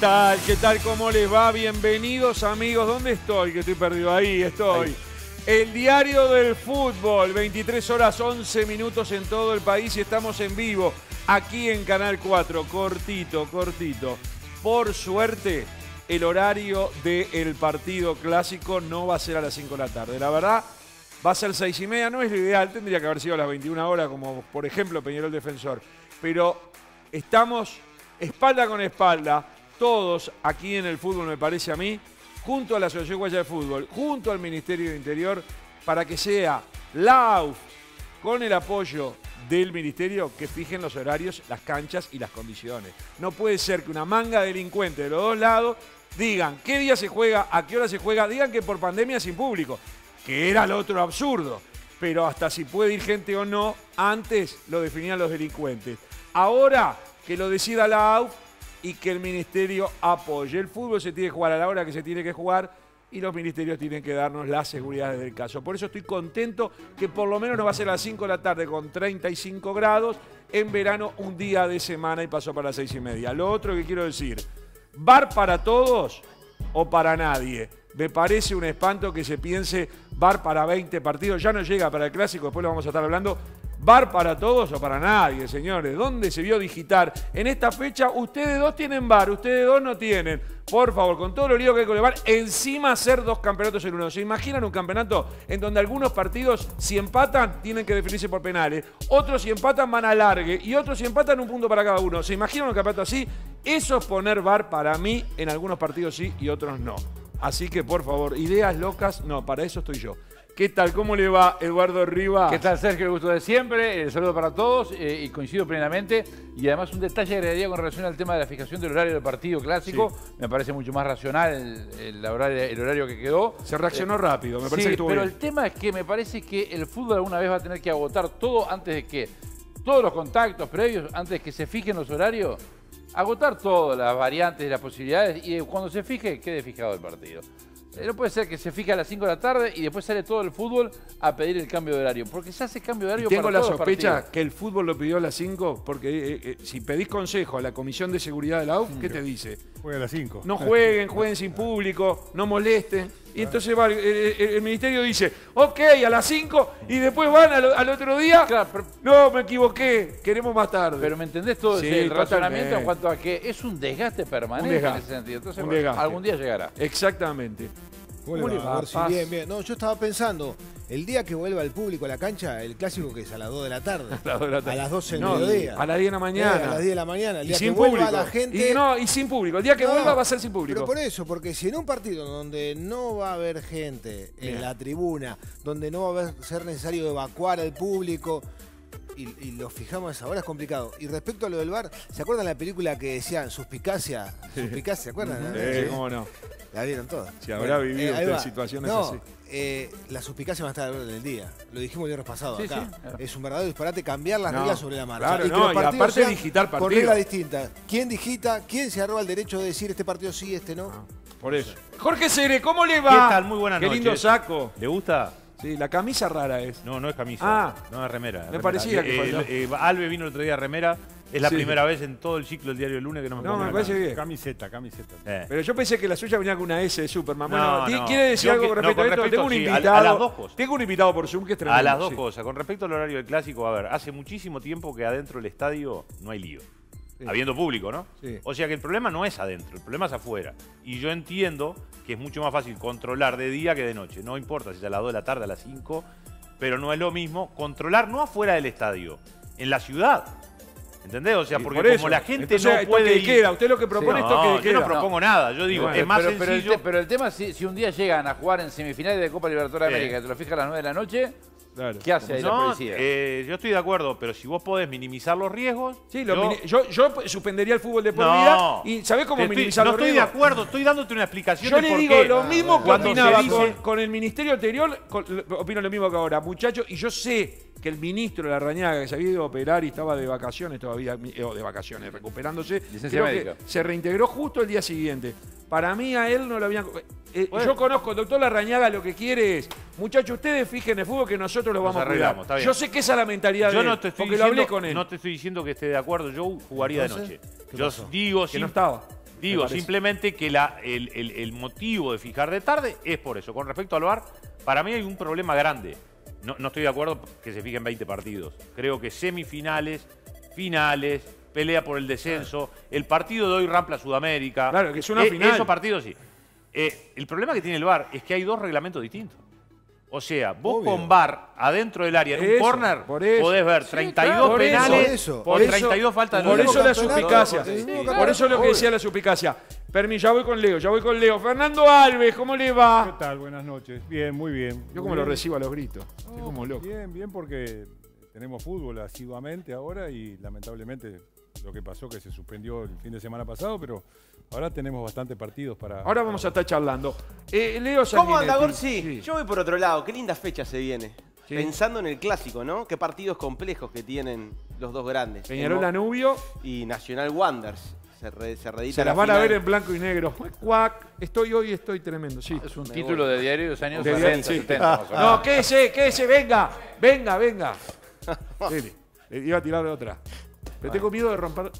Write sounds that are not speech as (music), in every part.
¿Qué tal? ¿Qué tal? ¿Cómo les va? Bienvenidos amigos. ¿Dónde estoy? Que estoy perdido. Ahí estoy. El diario del fútbol, 23 horas 11 minutos en todo el país y estamos en vivo aquí en Canal 4. Cortito, cortito. Por suerte, el horario del partido clásico no va a ser a las 5 de la tarde. La verdad, va a ser 6 y media. No es lo ideal, tendría que haber sido a las 21 horas, como por ejemplo Peñarol Defensor. Pero estamos espalda con espalda todos aquí en el fútbol, me parece a mí, junto a la Asociación Guaya de Fútbol, junto al Ministerio de Interior, para que sea la AUF, con el apoyo del Ministerio, que fijen los horarios, las canchas y las condiciones. No puede ser que una manga de delincuentes de los dos lados digan qué día se juega, a qué hora se juega, digan que por pandemia sin público, que era lo otro absurdo. Pero hasta si puede ir gente o no, antes lo definían los delincuentes. Ahora que lo decida la AUF, y que el ministerio apoye. El fútbol se tiene que jugar a la hora que se tiene que jugar y los ministerios tienen que darnos las seguridades del caso. Por eso estoy contento que por lo menos nos va a ser a las 5 de la tarde con 35 grados, en verano un día de semana y pasó para las 6 y media. Lo otro que quiero decir, bar para todos o para nadie. Me parece un espanto que se piense bar para 20 partidos, ya no llega para el clásico, después lo vamos a estar hablando, ¿Bar para todos o para nadie, señores? ¿Dónde se vio digitar? En esta fecha, ustedes dos tienen bar, ustedes dos no tienen. Por favor, con todo lo lío que hay con el encima hacer dos campeonatos en uno. ¿Se imaginan un campeonato en donde algunos partidos, si empatan, tienen que definirse por penales? Otros, si empatan, van a largue. Y otros, si empatan, un punto para cada uno. ¿Se imaginan un campeonato así? Eso es poner bar para mí. En algunos partidos sí y otros no. Así que, por favor, ideas locas, no, para eso estoy yo. ¿Qué tal? ¿Cómo le va Eduardo Riva? ¿Qué tal Sergio? El gusto de siempre. El saludo para todos eh, y coincido plenamente. Y además un detalle agregaría con relación al tema de la fijación del horario del partido clásico. Me parece mucho más racional el, horario, que quedó. Se reaccionó rápido, me parece que pero el tema es que me parece que el fútbol alguna vez va a tener que agotar todo antes de que todos los contactos previos, antes de que se fijen los horarios, agotar todas las variantes y las posibilidades y cuando se fije, quede fijado el partido. Eh, no puede ser que se fije a las 5 de la tarde y después sale todo el fútbol a pedir el cambio de horario. Porque se hace cambio de horario Tengo la sospecha que el fútbol lo pidió a las 5 porque eh, eh, si pedís consejo a la Comisión de Seguridad de la UF, ¿qué te dice? Juega a las 5. No jueguen, jueguen sin público, no molesten. Y entonces va, el, ministerio dice, ok, a las 5 y después van al, otro día. no, me equivoqué, queremos más tarde. Pero ¿me entendés todo el razonamiento en cuanto a que es un desgaste permanente en ese sentido? Entonces, algún día llegará. Exactamente. Bien, bien. No, yo estaba pensando, el día que vuelva el público a la cancha, el clásico que es a las 2 (laughs) de la tarde. a, las 12 del mediodía. A las 10 de la mañana. Eh, a las 10 de la mañana. El día y sin que vuelva público. la gente. Y, no, y sin público. El día que vuelva va a ser sin público. Pero por eso, porque si en un partido donde no va a haber gente en la tribuna, donde no va a ser necesario evacuar al público, y, lo fijamos a esa hora es complicado. Y respecto a lo del bar, ¿se acuerdan la película que decían Suspicacia? Suspicacia, ¿se acuerdan? Sí, cómo no. La vieron todas. Si habrá vivido eh, situaciones así. Eh, la suspicacia va a estar a la orden del día. Lo dijimos el viernes pasado acá. Es un verdadero disparate cambiar las reglas sobre la marcha. Claro, y, no, y aparte digitar partido. Con reglas distintas. ¿Quién digita? ¿Quién se arroba el derecho de decir este partido sí, este no? Ah, por eso. Jorge Segre, ¿cómo le va? ¿Qué tal? Muy buenas noches. Qué lindo saco. ¿Le gusta? Sí, la camisa rara es. No, no es camisa. Ah. No es remera. Me parecía que eh, Albe vino el otro día remera es la primera vez en todo el ciclo del diario del lunes que no me No, me parece bien. Camiseta, camiseta. Eh. Pero yo pensé que la suya venía con una S de Superman. Bueno, ¿quiere decir algo con respecto a esto? Tengo un invitado. A, las dos cosas. Tengo un invitado por Zoom que es tremendo. A las dos cosas. Con respecto al horario del clásico, a ver, hace muchísimo tiempo que adentro del estadio no hay lío. Habiendo público, ¿no? O sea que el problema no es adentro, el problema es afuera. Y yo entiendo que es mucho más fácil controlar de día que de noche. No importa si es a las 2 de la tarde, a las 5, pero no es lo mismo controlar no afuera del estadio, en la ciudad. ¿Entendés? O sea, porque como la gente no puede ir... queda. Usted lo que propone es toque de queda. Yo no propongo nada. Yo digo, es más pero, sencillo... Pero el, tema es si, un día llegan a jugar en semifinales de Copa Libertadores de América, te lo fijas a las 9 de la noche... ¿Qué hace ahí la policía? Eh, yo estoy de acuerdo, pero si vos podés minimizar los riesgos. Sí, yo, yo, suspendería el fútbol de por vida. ¿Y sabés cómo minimizar los riesgos? No estoy de acuerdo, estoy dándote una explicación. Yo le digo lo mismo cuando opinaba con, el Ministerio Anterior, opino lo mismo que ahora, muchachos, y yo sé que el ministro de la Rañaga, que se había ido a operar y estaba de vacaciones todavía, eh, o de vacaciones, recuperándose, se reintegró justo el día siguiente. Para mí a él no lo habían... Eh, yo conozco, el doctor Larrañaga lo que quiere es, muchachos, ustedes fijen el fútbol que nosotros lo vamos a cuidar. Yo sé que esa es la mentalidad yo de no te estoy porque diciendo, lo hablé con él. No te estoy diciendo que esté de acuerdo, yo jugaría de noche. Yo digo... Que no estaba. Digo, simplemente que la, el, el, motivo de fijar de tarde es por eso. Con respecto al VAR, para mí hay un problema grande. No, no estoy de acuerdo que se fijen 20 partidos. Creo que semifinales, finales, pelea por el descenso, el partido de hoy Rampla Sudamérica. Claro, que es una eh, final. Esos partidos sí. Eh, el problema que tiene el VAR es que hay dos reglamentos distintos. O sea, vos con VAR adentro del área, en un corner, podés ver 32 penales por 32 faltas de Por eso la suspicacia. por eso lo que decía la suspicacia. Permiso, ya voy con Leo, ya voy con Leo. Fernando Alves, ¿cómo le va? ¿Qué tal? Buenas noches. Bien, muy bien. Yo como lo recibo a los gritos. Estoy como loco. Bien, bien porque tenemos fútbol asiduamente ahora y lamentablemente lo que pasó que se suspendió el fin de semana pasado, pero ahora tenemos bastantes partidos para... Ahora vamos a estar charlando. Eh, Leo ¿Cómo anda, Gorsi? Yo voy por otro lado. Qué linda fecha se viene. Pensando en el clásico, ¿no? Qué partidos complejos que tienen los dos grandes. Peñarol Danubio. Y Nacional Wanderers. Se, se, se las van a ver en blanco y negro. (laughs) Cuac, estoy hoy, estoy tremendo. Sí. Es un título de diario de los años 60, 70. No, quédese, quédese, venga, venga, venga. (laughs) Iba a tirar de otra. Pero tengo miedo de romper.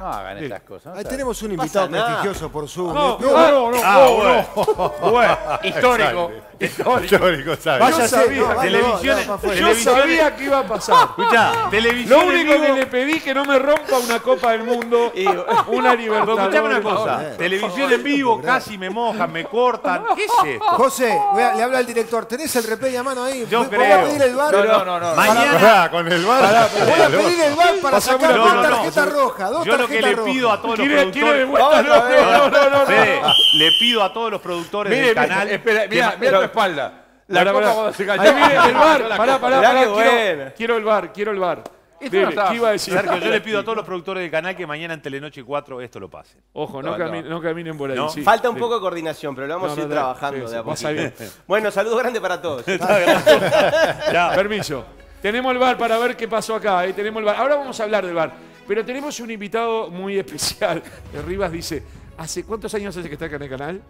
No hagan estas cosas. Ahí tenemos un invitado prestigioso por Zoom. No, no, no. Ah, bueno. (laughs) Histórico. Histórico, ¿sabes? Yo sabía, televisión, yo sabía que iba a pasar. (laughs) Escuchá, televisión Lo único que le pedí que no me rompa una Copa del Mundo, y, (laughs) una libertad. Escuchame una cosa. televisión en vivo, casi me mojan, me cortan. ¿Qué es esto? José, le habla al director. ¿Tenés el replay a mano ahí? Yo creo. Voy a pedir el bar. No, no, no. Mañana. con el bar. Voy a pedir el bar para sacar dos tarjetas rojas. Dos que le pido a todos los productores. No, no, no. Le pido a todos los productores del canal. Espera, mira tu espalda. La copa cuando se cayó. El bar. Pará, pará, pará. Quiero, el bar, quiero el bar. ¿Qué iba a decir? Sergio, yo le pido a todos los productores del canal que mañana en Telenoche 4 esto lo pasen. Ojo, no, caminen, por ahí. Falta un poco de coordinación, pero lo vamos a ir trabajando de a poco. (laughs) Bueno, saludos grandes para todos. (laughs) (laughs) Permiso. Tenemos el bar para ver qué pasó acá. ¿eh? Tenemos el bar. Ahora vamos a hablar del bar. Pero tenemos un invitado muy especial. (laughs) Rivas dice, ¿hace cuántos años hace que está acá en el canal?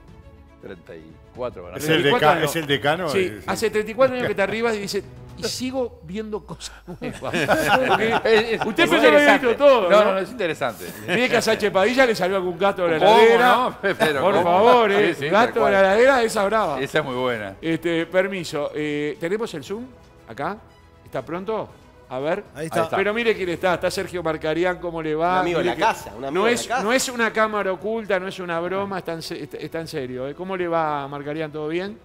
34, ¿Es, el ¿Es el decano? Sí, hace 34 años que te arribas y dice, y sigo viendo cosas nuevas. (laughs) Usted pensó que había visto todo. No, no, no, es interesante. Mire que a Sánchez Padilla le salió algún gato de la heladera. No? (laughs) Pero, Por favor, eh, gato de la heladera, esa brava. Esa es muy buena. Este, permiso, eh, ¿tenemos el Zoom acá? ¿Está pronto? A ver. Ahí está. Pero mire quién está. Está Sergio Marcarián, ¿cómo le va? Un amigo de la casa. no, es, no es una cámara oculta, no es una broma, está en, está en serio. ¿eh? ¿Cómo le va, Marcarián? ¿Todo bien?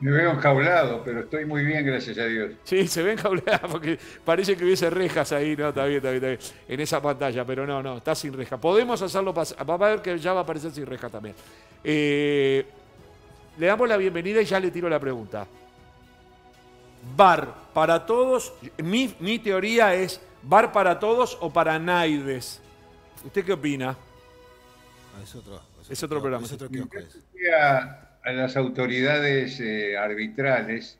Me veo enjaulado, pero estoy muy bien, gracias a Dios. Sí, se ve enjaulado (laughs) porque parece que hubiese rejas ahí, no, está bien, está bien, está bien, en esa pantalla, pero no, no, está sin reja. Podemos hacerlo pasar, va a ver que ya va a aparecer sin reja también. Eh, le damos la bienvenida y ya le tiro la pregunta. bar para todos, mi, mi teoría es bar para todos o para Naides. ¿Usted qué opina? Ah, es otro, es otro, programa. Es otro a, a, las autoridades eh, arbitrales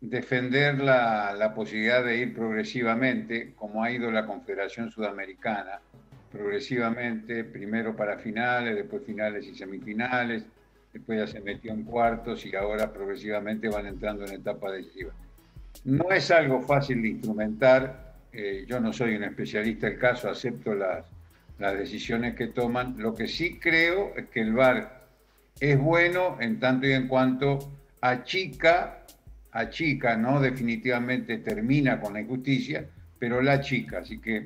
defender la, la, posibilidad de ir progresivamente, como ha ido la Confederación Sudamericana, progresivamente, primero para finales, después finales y semifinales, después ya se metió en cuartos y ahora progresivamente van entrando en etapa decisiva. No es algo fácil de instrumentar, eh, yo no soy un especialista del caso, acepto las, las decisiones que toman. Lo que sí creo es que el VAR es bueno en tanto y en cuanto achica, achica, no definitivamente termina con la injusticia, pero la chica, así que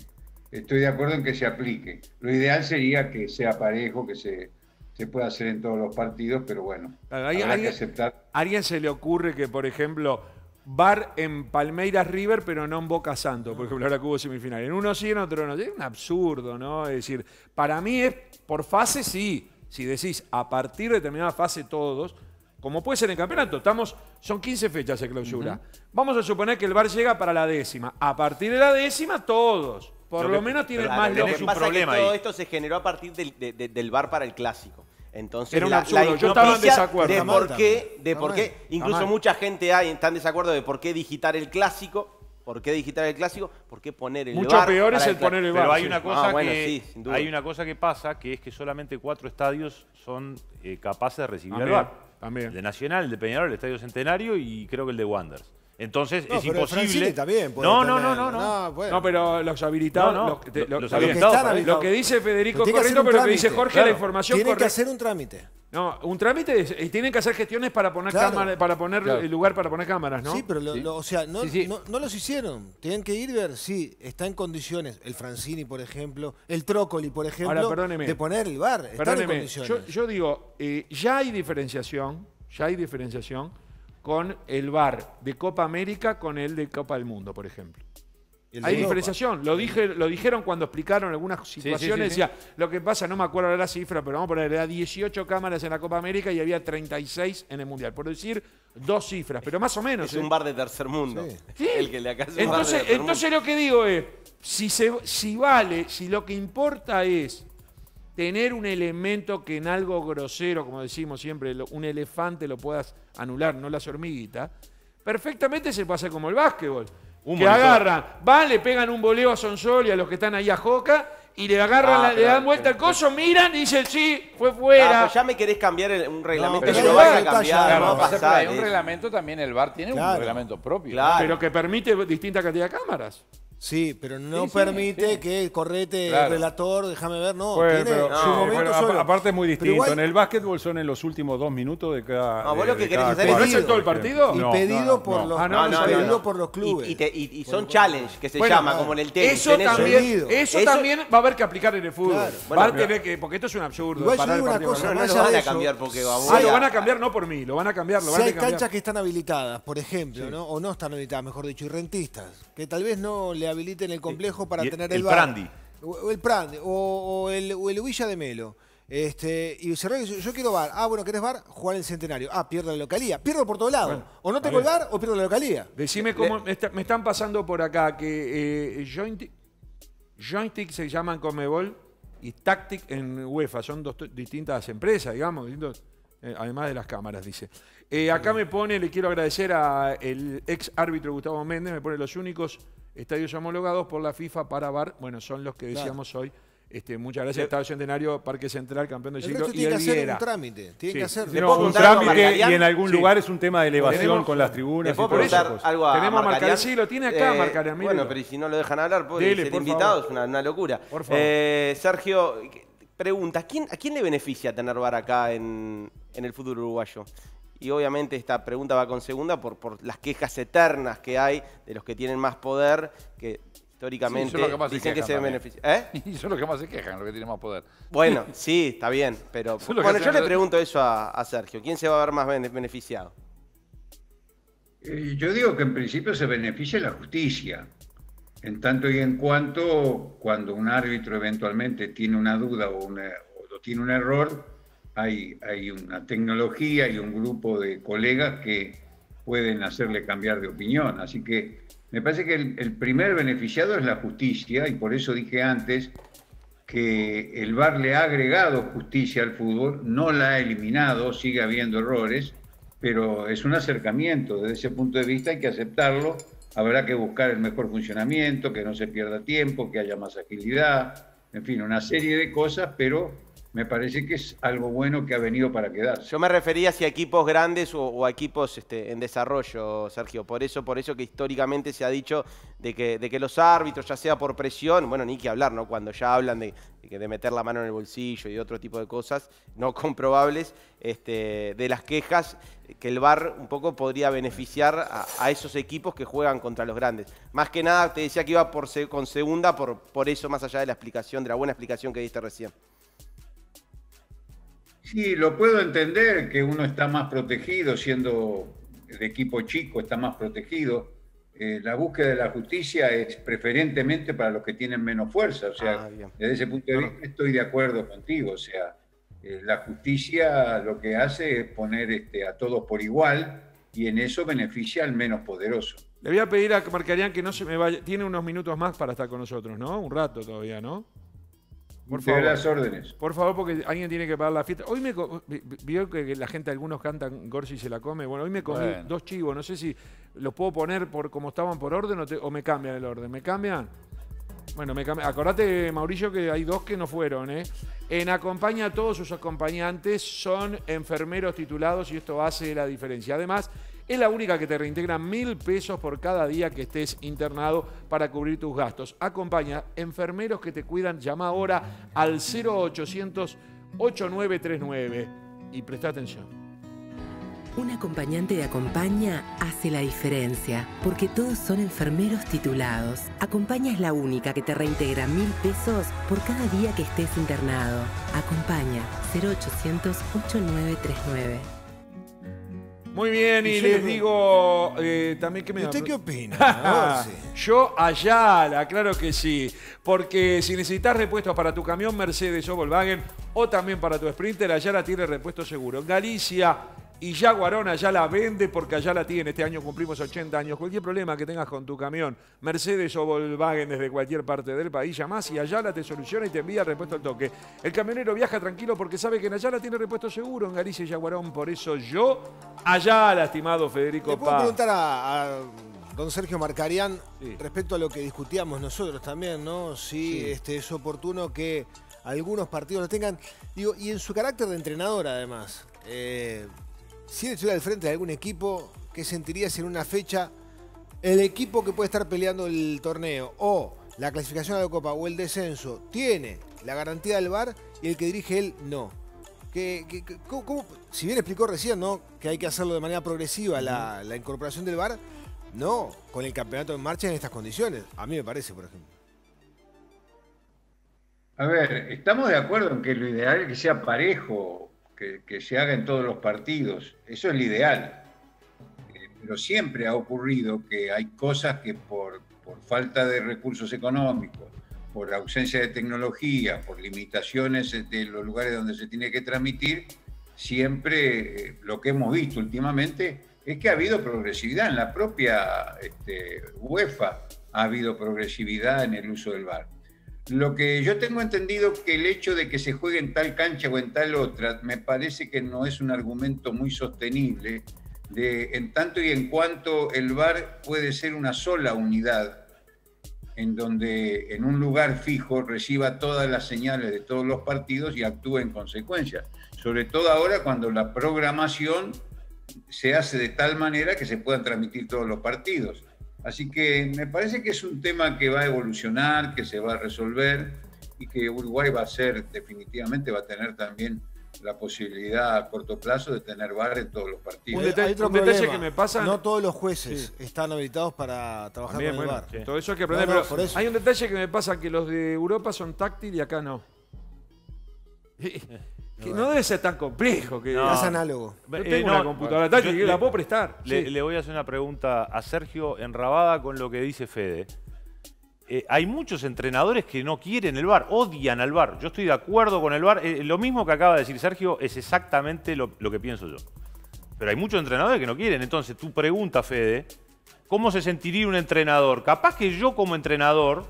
estoy de acuerdo en que se aplique. Lo ideal sería que sea parejo, que se, se pueda hacer en todos los partidos, pero bueno, hay, que aceptar. ¿A alguien se le ocurre que, por ejemplo, Bar en Palmeiras River, pero no en Boca Santo, por ejemplo, ahora que hubo semifinal. En uno sí, en otro no. Es un absurdo, ¿no? Es decir, para mí es por fase sí. Si decís a partir de determinada fase todos, como puede ser en campeonato, estamos, son 15 fechas de clausura. Vamos a suponer que el Bar llega para la décima. A partir de la décima, todos. Por lo, menos tienen más lo que un problema todo esto se generó a partir del, del Bar para el clásico. Entonces, Era un absurdo. Yo estaba en desacuerdo. De por qué, de por qué, incluso mucha gente hay, está en desacuerdo de por qué digitar el clásico. ¿Por qué digitar el clásico? ¿Por qué poner el Mucho peor es el, poner el bar. Pero hay una, cosa ah, que, hay una cosa que pasa, que es que solamente cuatro estadios son eh, capaces de recibir el bar. El de Nacional, el de Peñarol, el Estadio Centenario y creo que el de Wanderers. Entonces es imposible. También no, no, no, no, no, No, bueno. No, pero los habilitados. No, no, los que te- lo- lo- los que habilitados, están habilitados. Lo que dice Federico es correcto, pero lo que dice. Jorge, Claro. la información Tienen que hacer un trámite. No, un trámite es- y tienen que hacer gestiones para poner Claro. cámara- para poner Claro. el lugar para poner cámaras, ¿no? Sí, pero lo- Sí. lo- o sea, no, Sí, sí. No, no los hicieron. Tienen que ir ver, sí, está en condiciones. El Francini, por ejemplo, el Trócoli, por ejemplo, Ahora, perdóneme. de poner el bar. Están en Perdóneme, condiciones. yo, yo digo, eh, ya hay diferenciación, ya hay diferenciación con el bar de Copa América con el de Copa del Mundo, por ejemplo. Hay Europa. diferenciación, lo, dije, lo dijeron cuando explicaron algunas situaciones, sí, sí. decía, lo que pasa, no me acuerdo de la cifra, pero vamos a poner, era 18 cámaras en la Copa América y había 36 en el Mundial, por decir dos cifras, pero más o menos. Es ¿eh? un bar de tercer mundo. El que le acá es un bar de Entonces, tercer entonces lo que digo es, si, se, si vale, si lo que importa es tener un elemento que en algo grosero, como decimos siempre, un elefante lo puedas anular, no las hormiguitas, perfectamente se puede hacer como el básquetbol. Un que agarran, van, le pegan un voleo a Sonsol y a los que están ahí a Joca, y le agarran, Ah, la- le pero- dan vuelta al pero- coso, miran y dicen, sí, fue Ah, fuera. pues ya me querés cambiar el- un reglamento pero no vas VAR a cambiar, ya, no va a no, Pero pasar. hay un reglamento también, el VAR tiene Claro. un reglamento propio. Claro. pero que permite distinta cantidad de cámaras. Sí, pero no Sí, sí, permite sí. que correte Claro. el relator, déjame ver, no. Bueno, tiene pero- su no, momento bueno, a- solo. aparte es muy Pero distinto. igual- En el básquetbol son en los últimos dos minutos de cada. No, vos lo que querés hacer ¿Pero es- no es en todo el partido? Y No, pedido no, no, por no. los, Ah, no, no, no, pedido no. por los clubes. Y, y te- y- y son challenge, que se Bueno, llama, claro. como en el tenis. Eso también, eso, Eso- también va haber que aplicar en el fútbol. Claro. Va Bueno, a tener que, porque esto es un absurdo. Igual yo parar el digo una partido. cosa, No, lo van a cambiar porque Ah, lo a- van a cambiar no por mí, lo van a cambiar, lo Si van a hay cambiar. canchas que están habilitadas, por ejemplo, ¿no? o no están habilitadas, mejor dicho, y rentistas, que tal vez no le habiliten el complejo para y tener el el, bar. Prandi. O, o el Prandi, o, o el, o el Villa de Melo. Este, y cerrar, yo quiero bar. Ah, bueno, ¿querés bar? Jugar el centenario. Ah, pierdo la localía. Pierdo por todos lados. o no tengo el bar o pierdo la localía. Decime cómo me, está- me están pasando por acá que eh, joystick, joystick se llaman Comebol y Tactic en UEFA. Son dos distintas empresas, digamos, distintos, eh, además de las cámaras, dice. Eh, acá me pone, le quiero agradecer al ex árbitro Gustavo Méndez, me pone los únicos estadios homologados por la FIFA para VAR. Bueno, son los que decíamos hoy. Este, muchas gracias, Estadio Centenario, Parque Central, campeón del El siglo resto y tiene que hacer un trámite. Tiene Sí. que hacer. ¿Le No, un trámite y en algún Sí. lugar es un tema de elevación Tenemos- con las tribunas. ¿Le puedo preguntar cosas. algo a Tenemos a Marcarián? Marcarián, sí, lo tiene acá, Marcarián, mírelo. Bueno, pero si no lo dejan hablar, puede Dele, ser por invitado, favor. es una, una locura. Por favor. Eh, Sergio, pregunta, ¿a quién, ¿a quién le beneficia tener VAR acá en, en el fútbol uruguayo? Y obviamente esta pregunta va con segunda por, por las quejas eternas que hay de los que tienen más poder, que históricamente Sí, son los que más se dicen que se benefician. ¿Eh? (laughs) Y son los que más se quejan, los que tienen más poder. Bueno, (laughs) sí, está bien, pero bueno, yo le pregunto eso a, a Sergio, ¿quién se va a ver más bene- beneficiado? Eh, Yo digo que en principio se beneficia la justicia, en tanto y en cuanto cuando un árbitro eventualmente tiene una duda o, una- o tiene un error, hay, hay una tecnología y un grupo de colegas que pueden hacerle cambiar de opinión. Así que me parece que el, primer beneficiado es la justicia y por eso dije antes que el VAR le ha agregado justicia al fútbol, no la ha eliminado, sigue habiendo errores, pero es un acercamiento. Desde ese punto de vista hay que aceptarlo. Habrá que buscar el mejor funcionamiento, que no se pierda tiempo, que haya más agilidad, en fin, una serie de cosas, pero me parece que es algo bueno que ha venido para quedarse. Yo me refería hacia equipos grandes o, a equipos este, en desarrollo, Sergio. Por eso, por eso que históricamente se ha dicho de que, los árbitros, ya sea por presión, bueno, ni que hablar, ¿no? Cuando ya hablan de, meter la mano en el bolsillo y otro tipo de cosas no (laughs) comprobables, este, de las quejas, que el VAR un poco podría beneficiar a, esos equipos que juegan contra los grandes. Más que nada, te decía que iba por con segunda, por, por eso, más allá de la explicación, de la buena explicación que diste recién. Sí, lo puedo entender que uno está más protegido, siendo de equipo chico, está más protegido. Eh, la búsqueda de la justicia es preferentemente para los que tienen menos fuerza. O sea, Ah, desde ese punto de vista estoy de acuerdo contigo. O sea, eh, la justicia lo que hace es poner este, a todos por igual y en eso beneficia al menos poderoso. Le voy a pedir a Marcarián que no se me vaya. Tiene unos minutos más para estar con nosotros, ¿no? Un rato todavía, ¿no? Por favor. las órdenes. Por favor, porque alguien tiene que pagar la fiesta. Hoy me vio que la gente, algunos cantan Gorsi se la come. Bueno, hoy me comí Bueno. dos chivos. No sé si los puedo poner por como estaban por orden o, te- o me cambian el orden. ¿Me cambian? Bueno, me cambian. Acordate, Mauricio, que hay dos que no fueron, ¿eh? En Acompaña, todos sus acompañantes son enfermeros titulados y esto hace la diferencia. Además, es la única que te reintegra mil pesos por cada día que estés internado para cubrir tus gastos. Acompaña enfermeros que te cuidan, llama ahora al 0800 8939 y presta atención. Un acompañante de Acompaña hace la diferencia, porque todos son enfermeros titulados. Acompaña es la única que te reintegra mil pesos por cada día que estés internado. Acompaña 0800-8939. Muy bien, y, les digo eh, también que me... ¿Usted qué opina? (laughs) Yo Ayala, claro que sí. Porque si necesitas repuestos para tu camión Mercedes o Volkswagen o también para tu Sprinter, Ayala tiene repuesto seguro. En Galicia y ya Guarona ya la vende porque allá la tiene. Este año cumplimos 80 años. Cualquier problema que tengas con tu camión, Mercedes o Volkswagen desde cualquier parte del país, llamás y Ayala te soluciona y te envía repuesto al toque. El camionero viaja tranquilo porque sabe que en Ayala tiene repuesto seguro en Galicia y Yaguarón. Por eso yo, Ayala, estimado Federico Le puedo preguntar a, don Sergio Marcarián respecto a lo que discutíamos nosotros también, ¿no? Si Este, es oportuno que algunos partidos lo tengan. Digo, y en su carácter de entrenador, además. Eh, si él estuviera al frente de algún equipo, ¿qué sentirías en una fecha el equipo que puede estar peleando el torneo o la clasificación a la Copa o el descenso tiene la garantía del VAR y el que dirige él no? si bien explicó recién ¿no? que hay que hacerlo de manera progresiva la, la incorporación del VAR, no con el campeonato en marcha en estas condiciones. A mí me parece, por ejemplo. A ver, estamos de acuerdo en que lo ideal es que sea parejo que, se haga en todos los partidos. Eso es lo ideal. Eh, pero siempre ha ocurrido que hay cosas que por, por falta de recursos económicos, por ausencia de tecnología, por limitaciones de los lugares donde se tiene que transmitir, siempre eh, lo que hemos visto últimamente es que ha habido progresividad. En la propia este, UEFA ha habido progresividad en el uso del VAR. Lo que yo tengo entendido que el hecho de que se juegue en tal cancha o en tal otra, me parece que no es un argumento muy sostenible, de, en tanto y en cuanto el VAR puede ser una sola unidad, en donde en un lugar fijo reciba todas las señales de todos los partidos y actúe en consecuencia. Sobre todo ahora cuando la programación se hace de tal manera que se puedan transmitir todos los partidos. Así que me parece que es un tema que va a evolucionar, que se va a resolver y que Uruguay va a ser, definitivamente va a tener también la posibilidad a corto plazo de tener VAR en todos los partidos. Un, detalle, que me pasa. No todos los jueces están habilitados para trabajar con el VAR. Todo eso hay que aprender. pero hay un detalle que me pasa que los de Europa son táctil y acá no. (laughs) Que no debe ser tan complejo. Que no. Es análogo. Yo tengo eh, una computadora táctil que la puedo prestar. Le, voy a hacer una pregunta a Sergio enrabada con lo que dice Fede. Eh, hay muchos entrenadores que no quieren el bar, odian al bar. Yo estoy de acuerdo con el bar. Eh, lo mismo que acaba de decir Sergio es exactamente lo, lo, que pienso yo. Pero hay muchos entrenadores que no quieren. Entonces, tu pregunta, Fede, ¿cómo se sentiría un entrenador? Capaz que yo como entrenador,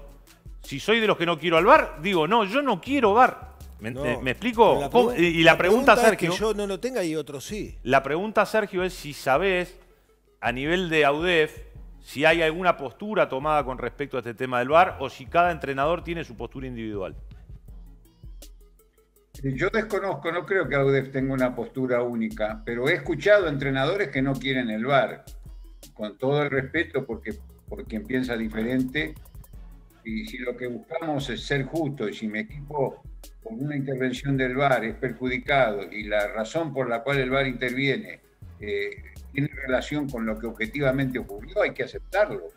si soy de los que no quiero al bar, digo, no, yo no quiero bar. ¿Me, explico? y la, pregunta, Sergio. que yo no lo tenga y otro sí. La pregunta, Sergio, es si sabés, a nivel de AUDEF, si hay alguna postura tomada con respecto a este tema del VAR o si cada entrenador tiene su postura individual. Yo desconozco, no creo que AUDEF tenga una postura única, pero he escuchado entrenadores que no quieren el VAR. Con todo el respeto, porque por quien piensa diferente, y si lo que buscamos es ser justo y si mi equipo con una intervención del VAR es perjudicado y la razón por la cual el VAR interviene eh, tiene relación con lo que objetivamente ocurrió, hay que aceptarlo.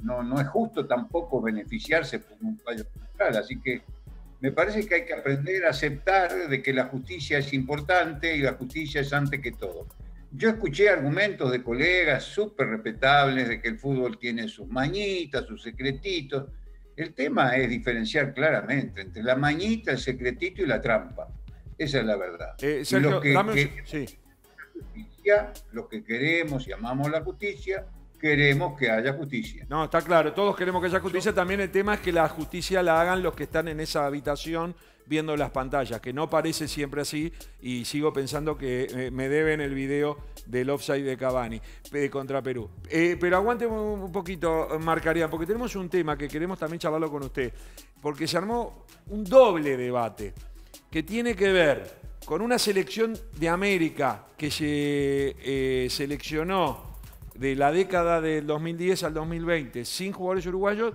No, no es justo tampoco beneficiarse por un fallo central, así que me parece que hay que aprender a aceptar de que la justicia es importante y la justicia es antes que todo. Yo escuché argumentos de colegas súper respetables de que el fútbol tiene sus mañitas, sus secretitos, el tema es diferenciar claramente entre la mañita, el secretito y la trampa. Esa es la verdad. Eh, los, que, los que queremos y amamos la justicia, queremos que haya justicia. No, está claro, todos queremos que haya justicia. También el tema es que la justicia la hagan los que están en esa habitación viendo las pantallas, que no parece siempre así y sigo pensando que eh, me deben el video del offside de Cavani contra Perú. Eh, pero aguante un poquito, Marcaría, porque tenemos un tema que queremos también charlarlo con usted, porque se armó un doble debate que tiene que ver con una selección de América que se eh, seleccionó de la década del 2010 al 2020 sin jugadores uruguayos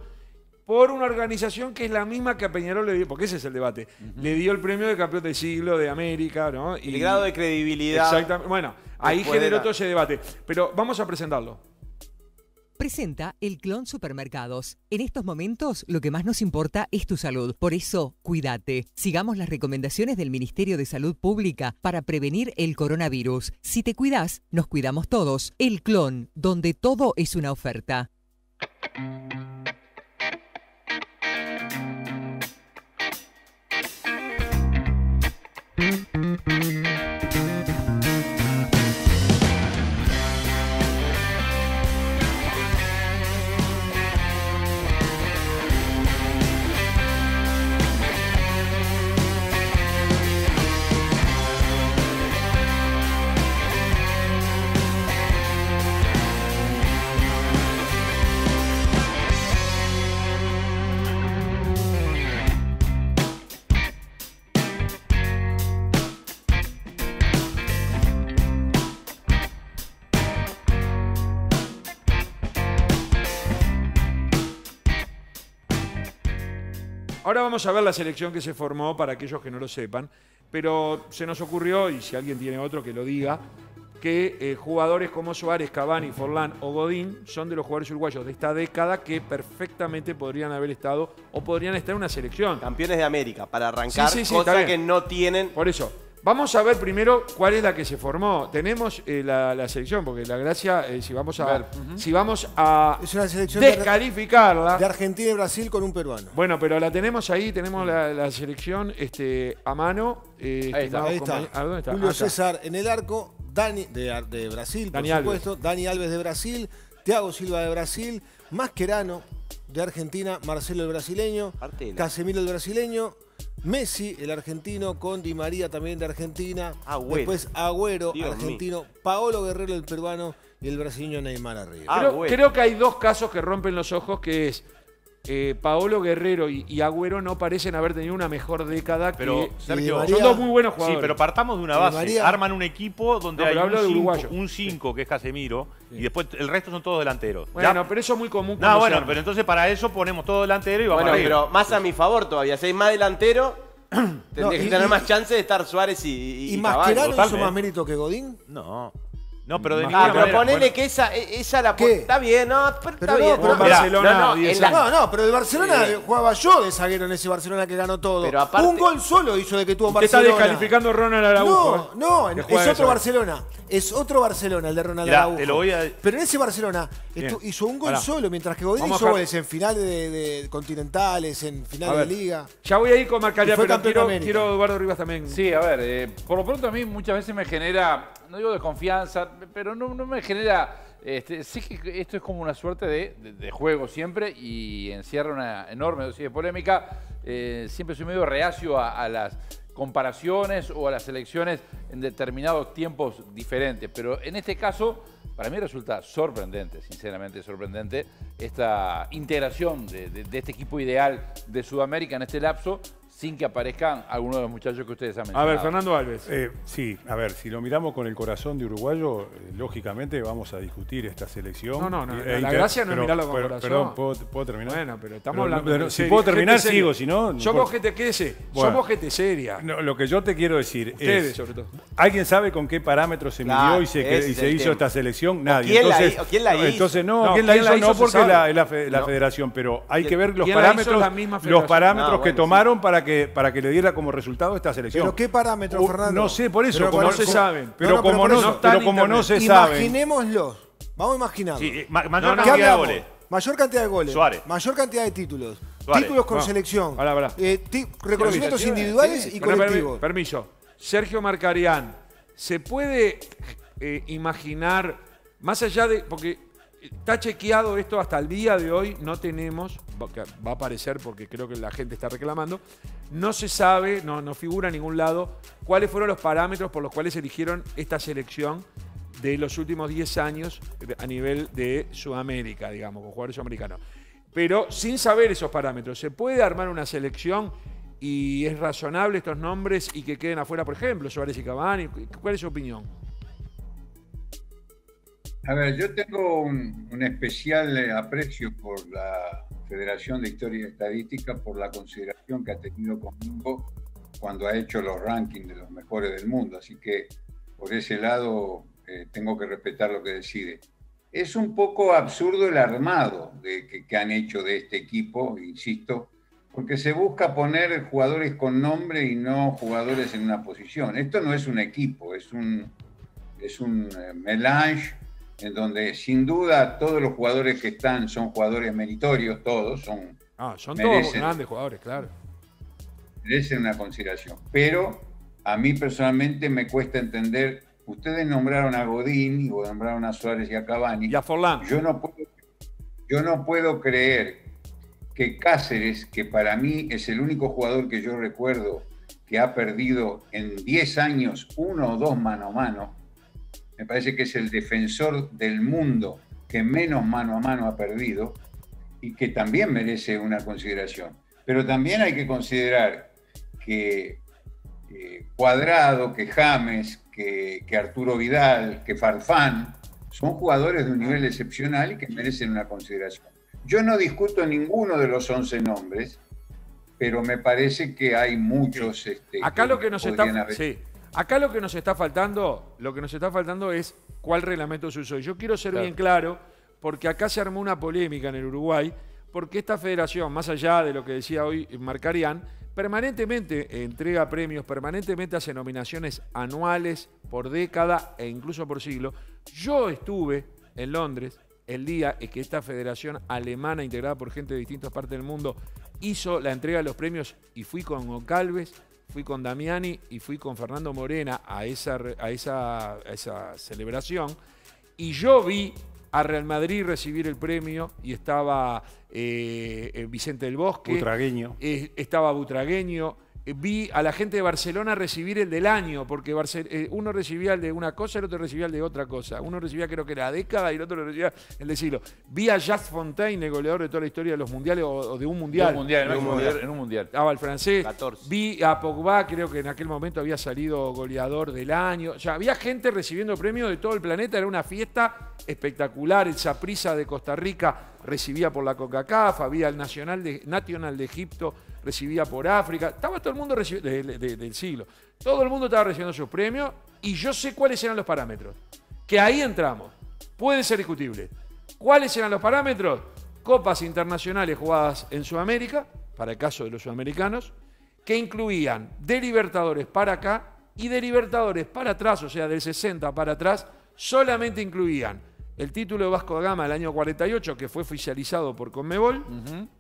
por una organización que es la misma que a Peñarol le dio, porque ese es el debate, le dio el premio de campeón del siglo de América, ¿no? Y el grado de credibilidad. Exactamente. Bueno, ahí generó todo ese debate. Pero vamos a presentarlo. Presenta el Clon Supermercados. En estos momentos lo que más nos importa es tu salud. Por eso, cuídate. Sigamos las recomendaciones del Ministerio de Salud Pública para prevenir el coronavirus. Si te cuidas, nos cuidamos todos. El Clon, donde todo es una oferta. Ahora vamos a ver la selección que se formó para aquellos que no lo sepan, pero se nos ocurrió, y si alguien tiene otro que lo diga, que eh, jugadores como Suárez, Cavani, Forlán o Godín son de los jugadores uruguayos de esta década que perfectamente podrían haber estado o podrían estar en una selección. Campeones de América, para arrancar, cosa que no tienen. Por eso, Vamos a ver primero cuál es la que se formó. Tenemos eh, la, selección, porque la gracia, eh, si vamos a, ver, si vamos a es una selección descalificarla. De, Argentina y Brasil con un peruano. Bueno, pero la tenemos ahí, tenemos la, selección este, a mano. Eh, ahí está. Ahí está. ¿dónde está? Julio César en el arco, Dani de, Brasil, por supuesto, Dani Alves de Brasil, Thiago Silva de Brasil, Mascherano de Argentina, Marcelo el brasileño, Casemiro el brasileño, Messi, el argentino, con Di María también de Argentina. Agüero. Después Agüero, argentino. Paolo Guerrero, el peruano. Y el brasileño Neymar arriba. creo que hay dos casos que rompen los ojos, que es eh, Paolo Guerrero y, Agüero no parecen haber tenido una mejor década pero, que Sergio, son dos muy buenos jugadores. Sí, pero partamos de una base. Arman un equipo donde hay un 5 que es Casemiro y después el resto son todos delanteros. Bueno, pero eso es muy común. No, bueno, pero entonces para eso ponemos todo delantero y vamos bueno, pero más a mi favor todavía. Si hay más delantero, tendría que tener más chance de estar Suárez y, y, y hizo más mérito que Godín? No. No, pero de Ah, pero ponele que esa, e, esa la ¿Qué? Está bien, no, pero, está bien. Pero Barcelona, no, no, no, pero el Barcelona jugaba yo de zaguero en ese Barcelona que ganó todo. Pero aparte, un gol solo hizo de que tuvo Barcelona. está descalificando Ronald Araujo. No, no, es otro Barcelona. Es otro Barcelona el de Ronald Araujo. Te lo voy a... Pero en ese Barcelona hizo un gol solo, mientras que Godín hizo goles en finales de, continentales, en finales de liga. Ya voy a ir con Marcaria, pero quiero, quiero Eduardo Rivas también. Sí, a ver, eh, por lo pronto a mí muchas veces me genera no digo de confianza, pero no, me genera... Este, sí que esto es como una suerte de, juego siempre y encierra una enorme dosis de polémica. Eh, siempre soy medio reacio a, las comparaciones o a las elecciones en determinados tiempos diferentes, pero en este caso para mí resulta sorprendente, sinceramente sorprendente, esta integración de, este equipo ideal de Sudamérica en este lapso sin que aparezcan algunos de los muchachos que ustedes han mencionado. A ver, Fernando Alves. Eh, sí, a ver, si lo miramos con el corazón de uruguayo, eh, lógicamente vamos a discutir esta selección. No, no, no. E la gracia no es mirarlo con corazón. Perdón, ¿puedo, terminar? Bueno, pero estamos hablando Si puedo terminar, sigo, si no... Somos gente, quédese, somos gente seria. lo que yo te quiero decir ustedes, es... sobre todo. ¿Alguien sabe con qué parámetros se midió y se, hizo esta selección? Nadie. ¿Quién, entonces, la, ¿quién la hizo? Entonces, no, ¿quién la hizo? No, porque la, la, federación, pero hay que ver los parámetros, los parámetros que tomaron para que le dieran como resultado esta selección. ¿Pero qué parámetros, Fernando? No sé, por eso. Pero como no se saben. Pero, como, no, pero como no se saben. Imaginémoslo. Vamos a imaginarlo. Sí, mayor cantidad de goles. Mayor cantidad de goles. Suárez. Mayor cantidad de títulos. Títulos con selección. Eh, reconocimientos individuales y colectivos. permiso. Sergio Marcarián, ¿se puede eh, imaginar, más allá de. Porque Está chequeado esto hasta el día de hoy, no tenemos, va a aparecer porque creo que la gente está reclamando, no se sabe, no, no figura en ningún lado cuáles fueron los parámetros por los cuales eligieron esta selección de los últimos 10 años a nivel de Sudamérica, digamos, con jugadores sudamericanos. Pero sin saber esos parámetros, ¿se puede armar una selección y es razonable estos nombres y que queden afuera, por ejemplo, Suárez y Cavani? ¿Cuál es su opinión? A ver, yo tengo un, especial eh, aprecio por la Federación de Historia y Estadística por la consideración que ha tenido conmigo cuando ha hecho los rankings de los mejores del mundo. Así que por ese lado eh, tengo que respetar lo que decide. Es un poco absurdo el armado de, que, han hecho de este equipo, insisto, porque se busca poner jugadores con nombre y no jugadores en una posición. Esto no es un equipo, es un, es un eh, melange en donde sin duda todos los jugadores que están son jugadores meritorios, todos son. Ah, son todos grandes jugadores, claro. Merecen una consideración. Pero a mí personalmente me cuesta entender. Ustedes nombraron a Godín y nombraron a Suárez y a Cavani. Y a Forlán. Yo no puedo, yo no puedo creer que Cáceres, que para mí es el único jugador que yo recuerdo que ha perdido en 10 años uno o dos mano a mano, me parece que es el defensor del mundo que menos mano a mano ha perdido y que también merece una consideración. Pero también hay que considerar que Cuadrado, que James, que, Arturo Vidal, que Farfán, son jugadores de un nivel excepcional y que merecen una consideración. Yo no discuto ninguno de los 11 nombres, pero me parece que hay muchos... Este, Acá lo que nos está... Acá lo que nos está faltando, lo que nos está faltando es cuál reglamento se usó. Yo quiero ser bien claro, porque acá se armó una polémica en el Uruguay, porque esta federación, más allá de lo que decía hoy Marcarián, permanentemente entrega premios, permanentemente hace nominaciones anuales por década e incluso por siglo. Yo estuve en Londres el día en que esta federación alemana, integrada por gente de distintas partes del mundo, hizo la entrega de los premios y fui con Ocalves, fui con Damiani y fui con Fernando Morena a esa, a esa, esa celebración y yo vi a Real Madrid recibir el premio y estaba eh, eh, Vicente del Bosque. Butragueño. Eh, estaba Butragueño vi a la gente de Barcelona recibir el del año, porque eh, uno recibía el de una cosa y el otro recibía el de otra cosa. Uno recibía creo que era década y el otro recibía el de siglo. Vi a Jacques Fontaine, el goleador de toda la historia de los mundiales o, de un mundial. un mundial, en un mundial. En un mundial. Estaba el francés. Vi a Pogba, creo que en aquel momento había salido goleador del año. O sea, había gente recibiendo premios de todo el planeta. Era una fiesta espectacular. El Saprissa de Costa Rica recibía por la Coca-Cola. Había el Nacional de, Nacional de Egipto recibía por África, estaba todo el mundo del siglo, todo el mundo estaba recibiendo sus premios y yo sé cuáles eran los parámetros. Que ahí entramos, puede ser discutible. ¿Cuáles eran los parámetros? Copas internacionales jugadas en Sudamérica, para el caso de los sudamericanos, que incluían de Libertadores para acá y de Libertadores para atrás, o sea, del 60 para atrás, solamente incluían el título de Vasco da Gama del año 48, que fue oficializado por Conmebol,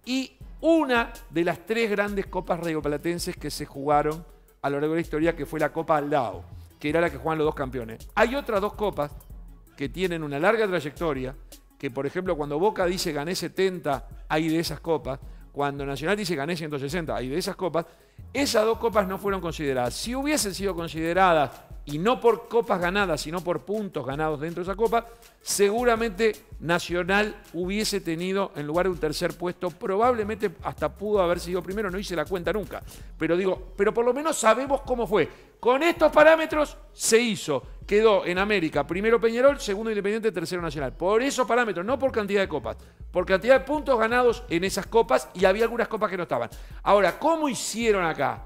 y una de las tres grandes copas rioplatenses que se jugaron a lo largo de la historia, que fue la Copa Aldao, que era la que juegan los dos campeones. Hay otras dos copas que tienen una larga trayectoria, que por ejemplo cuando Boca dice gané 70, hay de esas copas, cuando Nacional dice gané 160, hay de esas copas, esas dos copas no fueron consideradas. Si hubiesen sido consideradas y no por copas ganadas, sino por puntos ganados dentro de esa copa, seguramente Nacional hubiese tenido en lugar de un tercer puesto, probablemente hasta pudo haber sido primero, no hice la cuenta nunca, pero digo, pero por lo menos sabemos cómo fue. Con estos parámetros se hizo, quedó en América primero Peñarol, segundo Independiente, tercero Nacional. Por esos parámetros, no por cantidad de copas, por cantidad de puntos ganados en esas copas y había algunas copas que no estaban. Ahora, ¿cómo hicieron acá?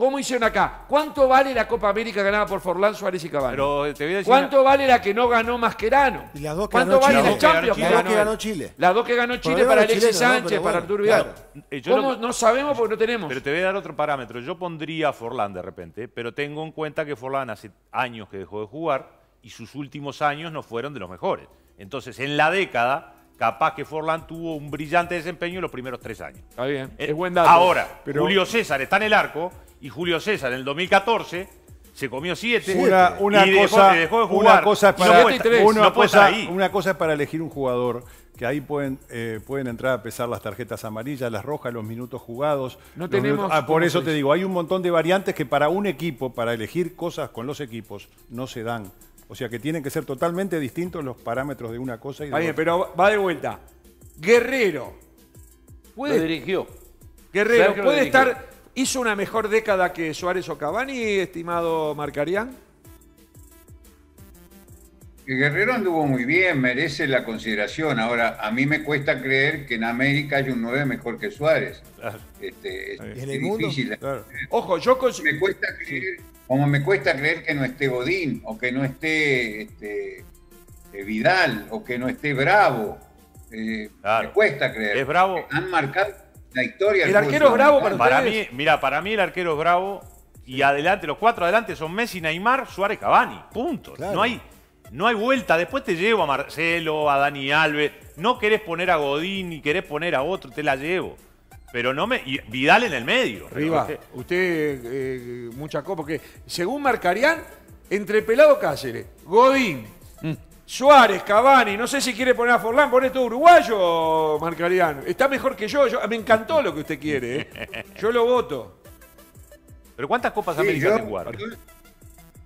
¿Cómo hicieron acá? ¿Cuánto vale la Copa América ganada por Forlán, Suárez y Cavani? ¿Cuánto vale la que no ganó Mascherano? Y las dos que ¿Cuánto ganó vale Chile? la Champions Las dos que ganó Chile. Las dos que ganó Chile para Alexis Sánchez, para Arturo Vidal. Eh, ¿Cómo? No, sabemos porque no tenemos. Pero te voy a dar otro parámetro. Yo pondría a Forlán de repente, pero tengo en cuenta que Forlán hace años que dejó de jugar y sus últimos años no fueron de los mejores. Entonces, en la década capaz que Forlán tuvo un brillante desempeño en los primeros tres años. Está bien, eh, es buen dato. Ahora, Julio César está en el arco y Julio César en el 2014 se comió siete una, una y cosa, dejó, de jugar. Una cosa, para, una, cosa, ahí. una cosa para elegir un jugador que ahí pueden, eh, pueden entrar a pesar las tarjetas amarillas, las rojas, los minutos jugados. No tenemos. Ah, por eso te digo, hay un montón de variantes que para un equipo, para elegir cosas con los equipos, no se dan. O sea que tienen que ser totalmente distintos los parámetros de una cosa y de otra. Bien, pero va de vuelta. Guerrero. Puede, lo dirigió. Guerrero, ¿puede estar ¿Hizo una mejor década que Suárez o Cavani, estimado Marcarián? Guerrero anduvo muy bien, merece la consideración. Ahora, a mí me cuesta creer que en América hay un 9 mejor que Suárez. Este, es, ¿En el mundo? difícil. Ojo, yo me cuesta creer, como me cuesta creer que no esté Godín o que no esté este, eh, Vidal o que no esté Bravo. Eh, Me cuesta creer. Es bravo. Han marcado la historia. El arquero es bravo para, para mí, mira, para mí el arquero es bravo y adelante, los cuatro adelante son Messi, Neymar, Suárez, Cavani. Punto. No hay no hay vuelta. Después te llevo a Marcelo, a Dani Alves. No querés poner a Godín ni querés poner a otro, te la llevo. Pero no me. y Vidal en el medio. Riva, usted, eh, mucha copa, porque según marcarían, entre Pelado Cáceres, Godín, mm. Suárez, Cavani, no sé si quiere poner a Forlán, pone todo uruguayo, marcarían. Está mejor que yo, yo me encantó lo que usted quiere, ¿eh? (laughs) yo lo voto. Pero ¿cuántas Copas América se jugaron?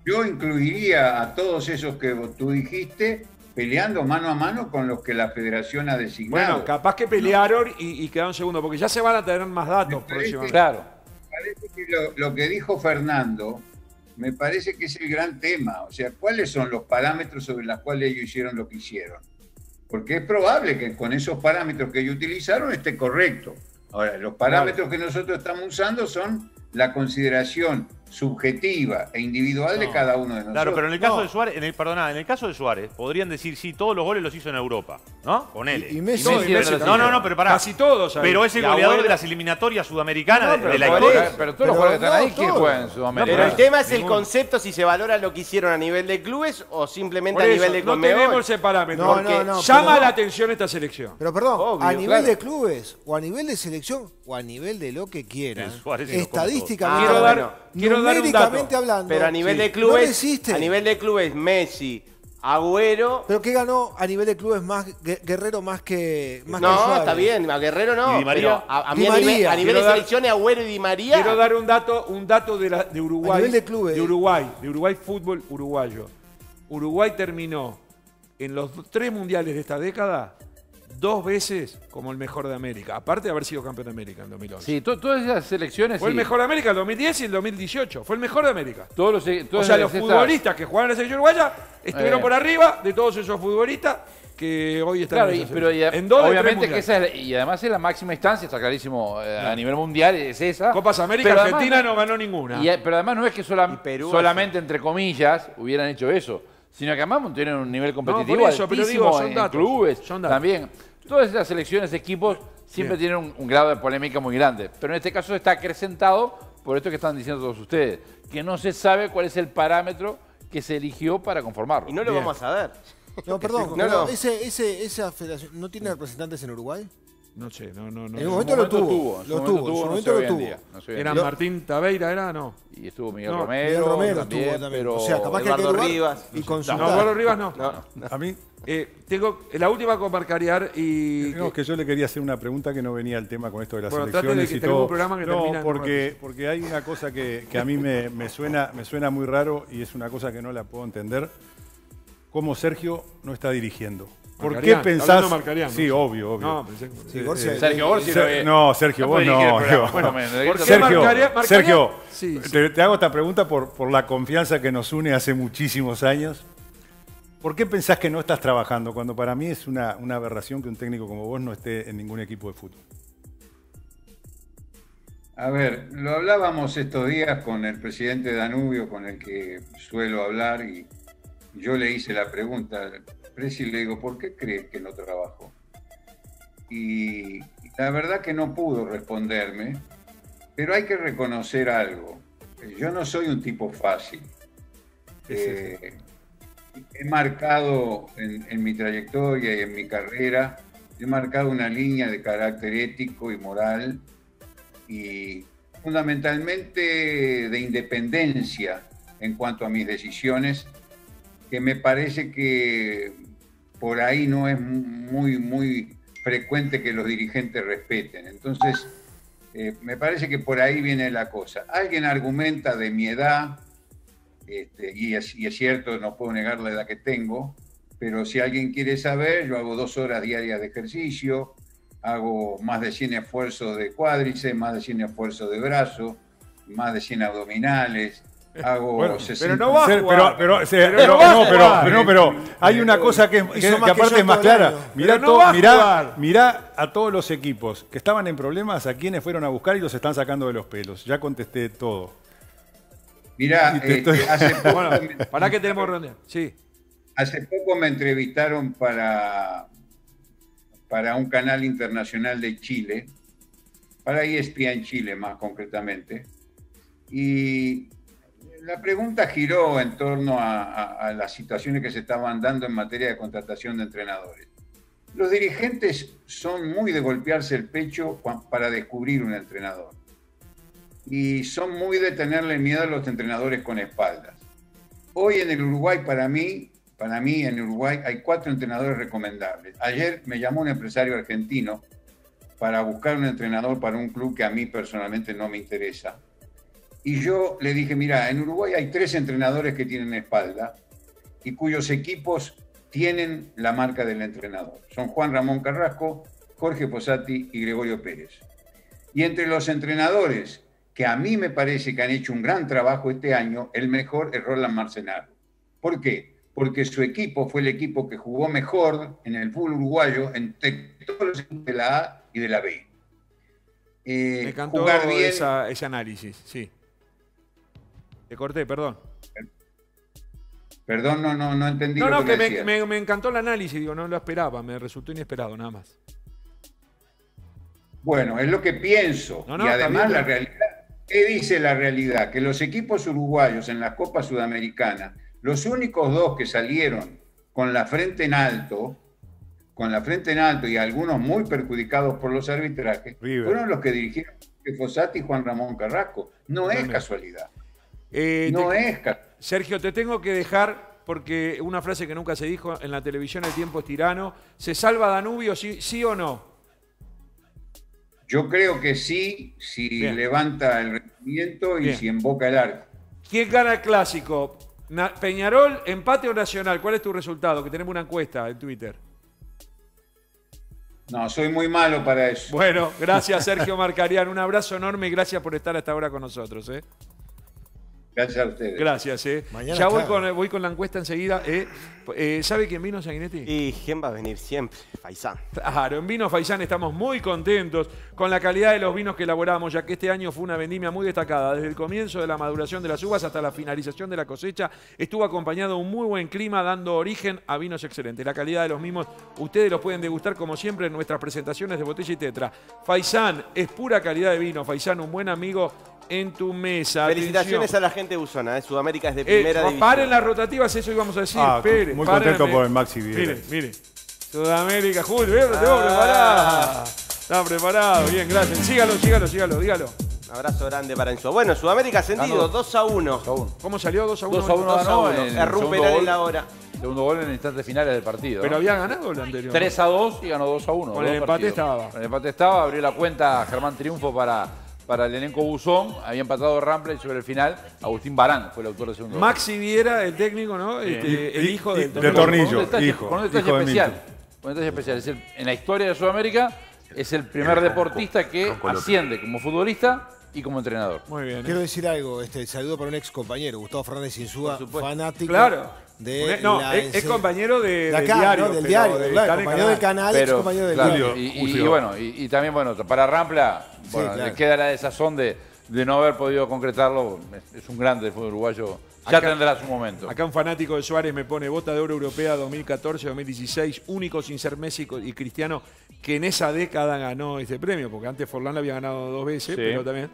Yo incluiría a todos esos que tú dijiste peleando mano a mano con los que la federación ha designado. Bueno, capaz que pelearon y, quedaron segundos, porque ya se van a tener más datos próximamente. Claro. Parece que lo, que dijo Fernando, me parece que es el gran tema. O sea, ¿cuáles son los parámetros sobre los cuales ellos hicieron lo que hicieron? Porque es probable que con esos parámetros que ellos utilizaron esté correcto. Ahora, los parámetros que nosotros estamos usando son la consideración subjetiva e individual de cada uno de nosotros. Claro, pero en el caso de Suárez, en el, perdona, en el caso de Suárez, podrían decir, sí, todos los goles los hizo en Europa, ¿no? Con él. Y, Messi, no, no, no, pero pará. Casi todos. Pero es el goleador de las eliminatorias sudamericanas de, la historia. Pero todos los jugadores que están ahí, ¿quién juega en Sudamérica? Pero el tema es el concepto, si se valora lo que hicieron a nivel de clubes o simplemente a nivel de No tenemos ese parámetro, porque llama la atención esta selección. Pero perdón, a nivel de clubes o a nivel de selección o a nivel de lo que quieran, estadísticamente, quiero dar un dato. hablando, pero a nivel de clubes, a nivel de clubes, Messi, Agüero. ¿Pero qué ganó a nivel de clubes más Guerrero más que más No, está bien, a Guerrero no. ¿Y Di María? a, mí a nivel, a nivel de selecciones, Agüero y Di María. Quiero dar un dato, un dato de, la, de Uruguay. A nivel de clubes. De Uruguay, de Uruguay fútbol uruguayo. Uruguay terminó en los tres mundiales de esta década dos veces como el mejor de América, aparte de haber sido campeón de América en 2011. Sí, todas esas selecciones. Fue el mejor de América en 2010 y en 2018. Fue el mejor de América. Todos los, o sea, los futbolistas que jugaban en la selección uruguaya estuvieron eh. por arriba de todos esos futbolistas que hoy están claro, en, pero en obviamente que esa es, y además es la máxima instancia, está clarísimo, eh, a nivel mundial es esa. Copas América, Argentina no, ganó ninguna. pero además no es que solamente, entre comillas, hubieran hecho eso sino que además tienen un nivel competitivo eso, pero digo, son en clubes son también. Todas esas selecciones, equipos, siempre tienen un, grado de polémica muy grande. Pero en este caso está acrecentado por esto que están diciendo todos ustedes, que no se sabe cuál es el parámetro que se eligió para conformarlo. Y no lo vamos a ver. No, (laughs) perdón, no, Ese, ese, esa federación, ¿no tiene representantes en Uruguay? No sé, no, no, no. En el momento, lo tuvo. Lo tuvo, en su momento lo tuvo. ¿Era Martín Tabeira, era no? Y estuvo Miguel Romero. Miguel Romero estuvo también. Pero o sea, capaz Eduardo que Rivas. Y con no, Eduardo Rivas no. (laughs) A mí. Eh, tengo la última con Marcariar y. No, que yo le quería hacer una pregunta que no venía al tema con esto de las bueno, elecciones de que y todo. Un programa que no, porque, porque hay una cosa que, que a mí me, me, suena, me suena muy raro y es una cosa que no la puedo entender. Cómo Sergio no está dirigiendo. ¿Por qué pensás? Sí, obvio, obvio. No, pensé sí, eh, Sergio Borsi no, Sergio, vos no. Sergio, Sergio te, hago esta pregunta por, por la confianza que nos une hace muchísimos años. ¿Por qué pensás que no estás trabajando cuando para mí es una, una aberración que un técnico como vos no esté en ningún equipo de fútbol? A ver, lo hablábamos estos días con el presidente Danubio, con el que suelo hablar, y yo le hice la pregunta, Presi le digo, ¿por qué crees que no trabajo? Y la verdad que no pudo responderme, pero hay que reconocer algo. Yo no soy un tipo fácil. Eh, he marcado en, mi trayectoria y en mi carrera, he marcado una línea de carácter ético y moral y fundamentalmente de independencia en cuanto a mis decisiones, que me parece que por ahí no es muy, muy frecuente que los dirigentes respeten. Entonces, eh, me parece que por ahí viene la cosa. Alguien argumenta de mi edad, este, y, es, y, es, cierto, no puedo negar la edad que tengo, pero si alguien quiere saber, yo hago dos horas diarias de ejercicio, hago más de 100 esfuerzos de cuádriceps, más de 100 esfuerzos de brazo, más de 100 abdominales, hago pero no va a jugar. Pero, no, pero, hay una cosa que, aparte es más clara. Mirá, mirá, a todos los equipos que estaban en problemas, a quienes fueron a buscar y los están sacando de los pelos. Ya contesté todo. Mirá, hace (laughs) poco, ¿para qué tenemos Sí. Hace poco me entrevistaron para, para un canal internacional de Chile, para ESPN Chile más concretamente, y la pregunta giró en torno a, las situaciones que se estaban dando en materia de contratación de entrenadores. Los dirigentes son muy de golpearse el pecho para descubrir un entrenador. Y son muy de tenerle miedo a los entrenadores con espaldas. Hoy en el Uruguay, para mí, para mí en Uruguay hay cuatro entrenadores recomendables. Ayer me llamó un empresario argentino para buscar un entrenador para un club que a mí personalmente no me interesa y yo le dije, mira, en Uruguay hay tres entrenadores que tienen espalda y cuyos equipos tienen la marca del entrenador. Son Juan Ramón Carrasco, Jorge Posati y Gregorio Pérez. Y entre los entrenadores que a mí me parece que han hecho un gran trabajo este año, el mejor es Roland Marcenaro. ¿Por qué? Porque su equipo fue el equipo que jugó mejor en el fútbol uruguayo entre todos los equipos de la A y de la B. Eh, me encantó ese análisis, sí. Te corté, perdón. Perdón, no, no, no entendí. No, no, que, me, encantó el análisis, digo, no lo esperaba, me resultó inesperado, nada más. Bueno, es lo que pienso. y además la realidad, ¿qué dice la realidad? Que los equipos uruguayos en la Copa Sudamericana, los únicos dos que salieron con la frente en alto, con la frente en alto y algunos muy perjudicados por los arbitrajes, fueron los que dirigieron Fosati y Juan Ramón Carrasco. No es casualidad. Eh, no es. Sergio, te tengo que dejar porque una frase que nunca se dijo en la televisión, el tiempo es tirano. ¿Se salva Danubio, sí, sí o no? Yo creo que sí, si levanta el rendimiento y si emboca el arco. ¿Quién gana el clásico? Peñarol, empate o Nacional. ¿Cuál es tu resultado? Que tenemos una encuesta en Twitter. No, soy muy malo para eso. Bueno, gracias Sergio Marcarian. Un abrazo enorme y gracias por estar hasta ahora con nosotros. ¿eh? Gracias a ustedes. Gracias, eh. ya voy con, voy con, la encuesta enseguida. Eh. eh. ¿Sabe quién vino, Sanguinetti? Y quién va a venir siempre, Faisán. Claro, en Vino Faisán estamos muy contentos con la calidad de los vinos que elaboramos, ya que este año fue una vendimia muy destacada. Desde el comienzo de la maduración de las uvas hasta la finalización de la cosecha, estuvo acompañado de un muy buen clima, dando origen a vinos excelentes. La calidad de los mismos, ustedes los pueden degustar como siempre en nuestras presentaciones de botella y tetra. Faisán es pura calidad de vino. Faisán, un buen amigo en tu mesa. Felicitaciones a la gente de Usona, ¿eh? Sudamérica es de eh, primera división. Paren las rotativas, eso íbamos a decir. Ah, muy contento por el Maxi Mire, mire. Sudamérica, Julio, te tengo preparado. Está preparado, bien, gracias. Sígalo, sígalo, sígalo, dígalo. Un abrazo grande para Enzo. Bueno, Sudamérica ascendido, 2 a 1. ¿Cómo salió 2 a 1? 2 a 1 2 a 1. Es en la hora. Segundo gol en instantes finales del partido. Pero había ganado el anterior. 3 a 2 y ganó 2 a 1. Con el empate estaba. Con el empate estaba, abrió la cuenta Germán Triunfo para para el elenco Buzón. Había empatado Rample y sobre el final Agustín Barán fue el autor del segundo Maxi Viera, el técnico, ¿no? Este, el hijo del de Tornillo. Con un hijo, con un detalle especial. Con un detalle especial. Es en la historia de Sudamérica es el primer deportista que asciende como futbolista y como entrenador. Muy bien. Quiero decir algo, este, saludo para un ex compañero, Gustavo Fernández Insúa, fanático. Claro no, es, compañero de, del diario. del diario, compañero del canal, es compañero del diario. Y, bueno, y, también, bueno, para Rampla, bueno, le queda la desazón de, de no haber podido concretarlo. Es, un grande el fútbol uruguayo. Ya tendrá su momento. Acá un fanático de Suárez me pone bota de oro europea 2014-2016, único sin ser Messi y Cristiano que en esa década ganó este premio, porque antes Forlán había ganado dos veces, pero también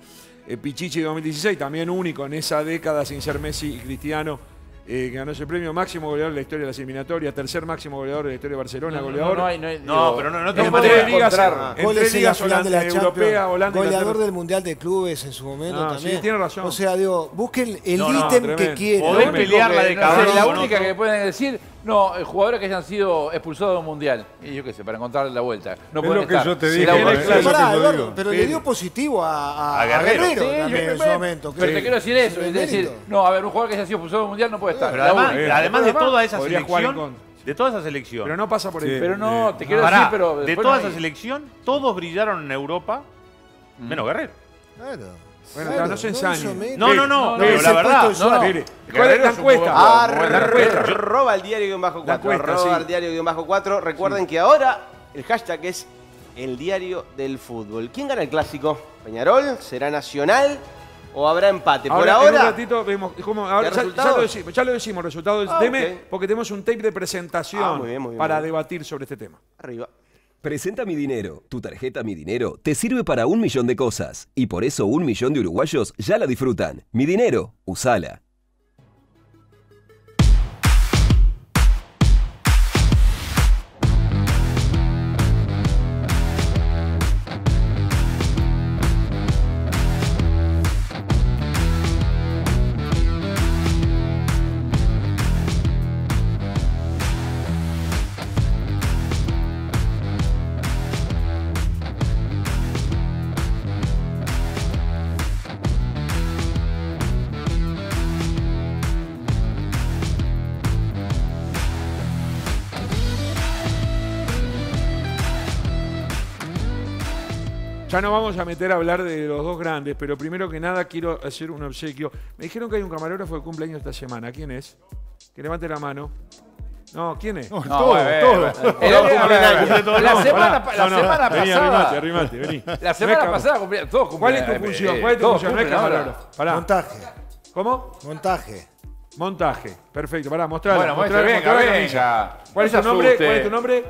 eh, Pichichi 2016, también único en esa década sin ser Messi y Cristiano eh, ganó ese premio máximo goleador de la historia de las eliminatorias, tercer máximo goleador de la historia de Barcelona, goleador. No, no, no, pero no, no te entre ligas, entre ligas holanda, de la europea, Holanda, goleador del Mundial de Clubes en su momento ah, también. Sí, tiene razón. O sea, digo, busquen el ítem que quieran. Podés pelearla de cabrón. La única que pueden decir no, eh, jugadores que hayan sido expulsados del mundial. Y yo qué sé, para encontrarle la vuelta. No es lo que yo te digo. pero le dio positivo a, a, Guerrero, también en su momento. Pero te quiero decir eso. Es decir, no, a ver, un jugador que haya sido expulsado del mundial no puede estar. Pero además, además de toda esa selección. De toda esa selección. Pero no pasa por ahí. pero no, te quiero decir, pero. De toda esa selección, todos brillaron en Europa, menos Guerrero. Claro. Bueno, no se ensañe. No, no, no, pero la verdad. No, no. Mire, ¿cuál es la encuesta? Arroba el diario bajo 4. Arroba el diario bajo 4. Recuerden que ahora el hashtag es el diario del fútbol. ¿Quién gana el clásico? ¿Peñarol? ¿Será Nacional? ¿O habrá empate? Por ahora. En un ratito vemos. Cómo, ahora, ya, lo decimos, ya, lo decimos, resultado ah, porque tenemos un tape de presentación ah, para debatir sobre este tema. Arriba. Presenta Mi Dinero. Tu tarjeta Mi Dinero te sirve para un millón de cosas. Y por eso un millón de uruguayos ya la disfrutan. Mi Dinero, usala. Ya no vamos a meter a hablar de los dos grandes, pero primero que nada quiero hacer un obsequio. Me dijeron que hay un camarógrafo de cumpleaños esta semana. ¿Quién es? Que levante la mano. No, ¿quién es? No, todo, todo. La semana pasada. Vení, arrimate, arrimate, vení. La semana pasada cumplía todo ¿Cuál es tu función? ¿Cuál es tu función? No es camarógrafo. Montaje. ¿Cómo? Montaje. Montaje. Perfecto. Pará, mostralo. Bueno, mostralo, venga, venga. ¿Cuál es tu nombre? ¿Cuál es tu nombre?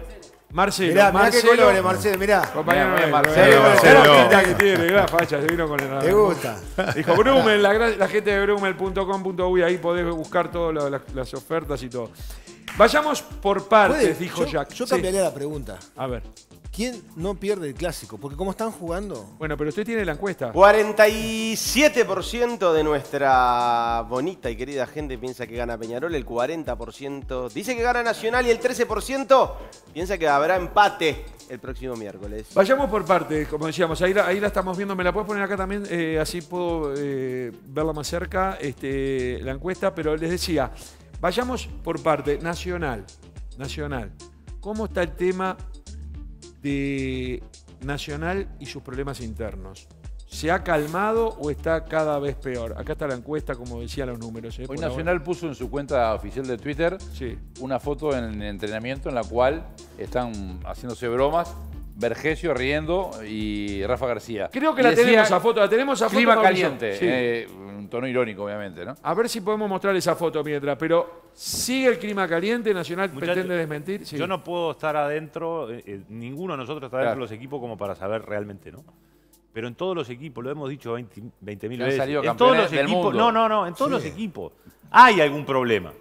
Marcelo. Mirá, mirá qué colores, Marcelo, mirá. Compañero mirá, Marcelo. Marcelo. que tiene, la facha, se vino con el ¿Te gusta? Dijo Brumel, la, la gente de brumel.com.uy, ahí podés buscar todas las, las ofertas y todo. Vayamos por partes, dijo Jack. Yo cambiaría la pregunta. A ver. ¿Quién no pierde el clásico? Porque como están jugando. Bueno, pero usted tiene la encuesta. 47% de nuestra bonita y querida gente piensa que gana Peñarol, el 40% dice que gana Nacional y el 13% piensa que habrá empate el próximo miércoles. Vayamos por partes, como decíamos, ahí la, estamos viendo, me la puedes poner acá también, eh, así puedo eh, verla más cerca, este, la encuesta, pero les decía, vayamos por parte, Nacional, Nacional. ¿Cómo está el tema de Nacional y sus problemas internos. ¿Se ha calmado o está cada vez peor? Acá está la encuesta, como decía los números. ¿eh? Hoy Nacional puso en su cuenta oficial de Twitter una foto en el entrenamiento en la cual están haciéndose bromas Vergesio riendo y Rafa García. Creo que la tenemos esa foto, la tenemos esa foto. Clima caliente, eh, un tono irónico obviamente, ¿no? A ver si podemos mostrar esa foto mientras, pero sigue el clima caliente, Nacional pretende desmentir. Yo no puedo estar adentro, eh, eh, ninguno de nosotros está dentro de los equipos como para saber realmente, ¿no? Pero en todos los equipos, lo hemos dicho 20.000 20 veces. En todos los equipos, no, no, no, en todos los equipos hay algún problema.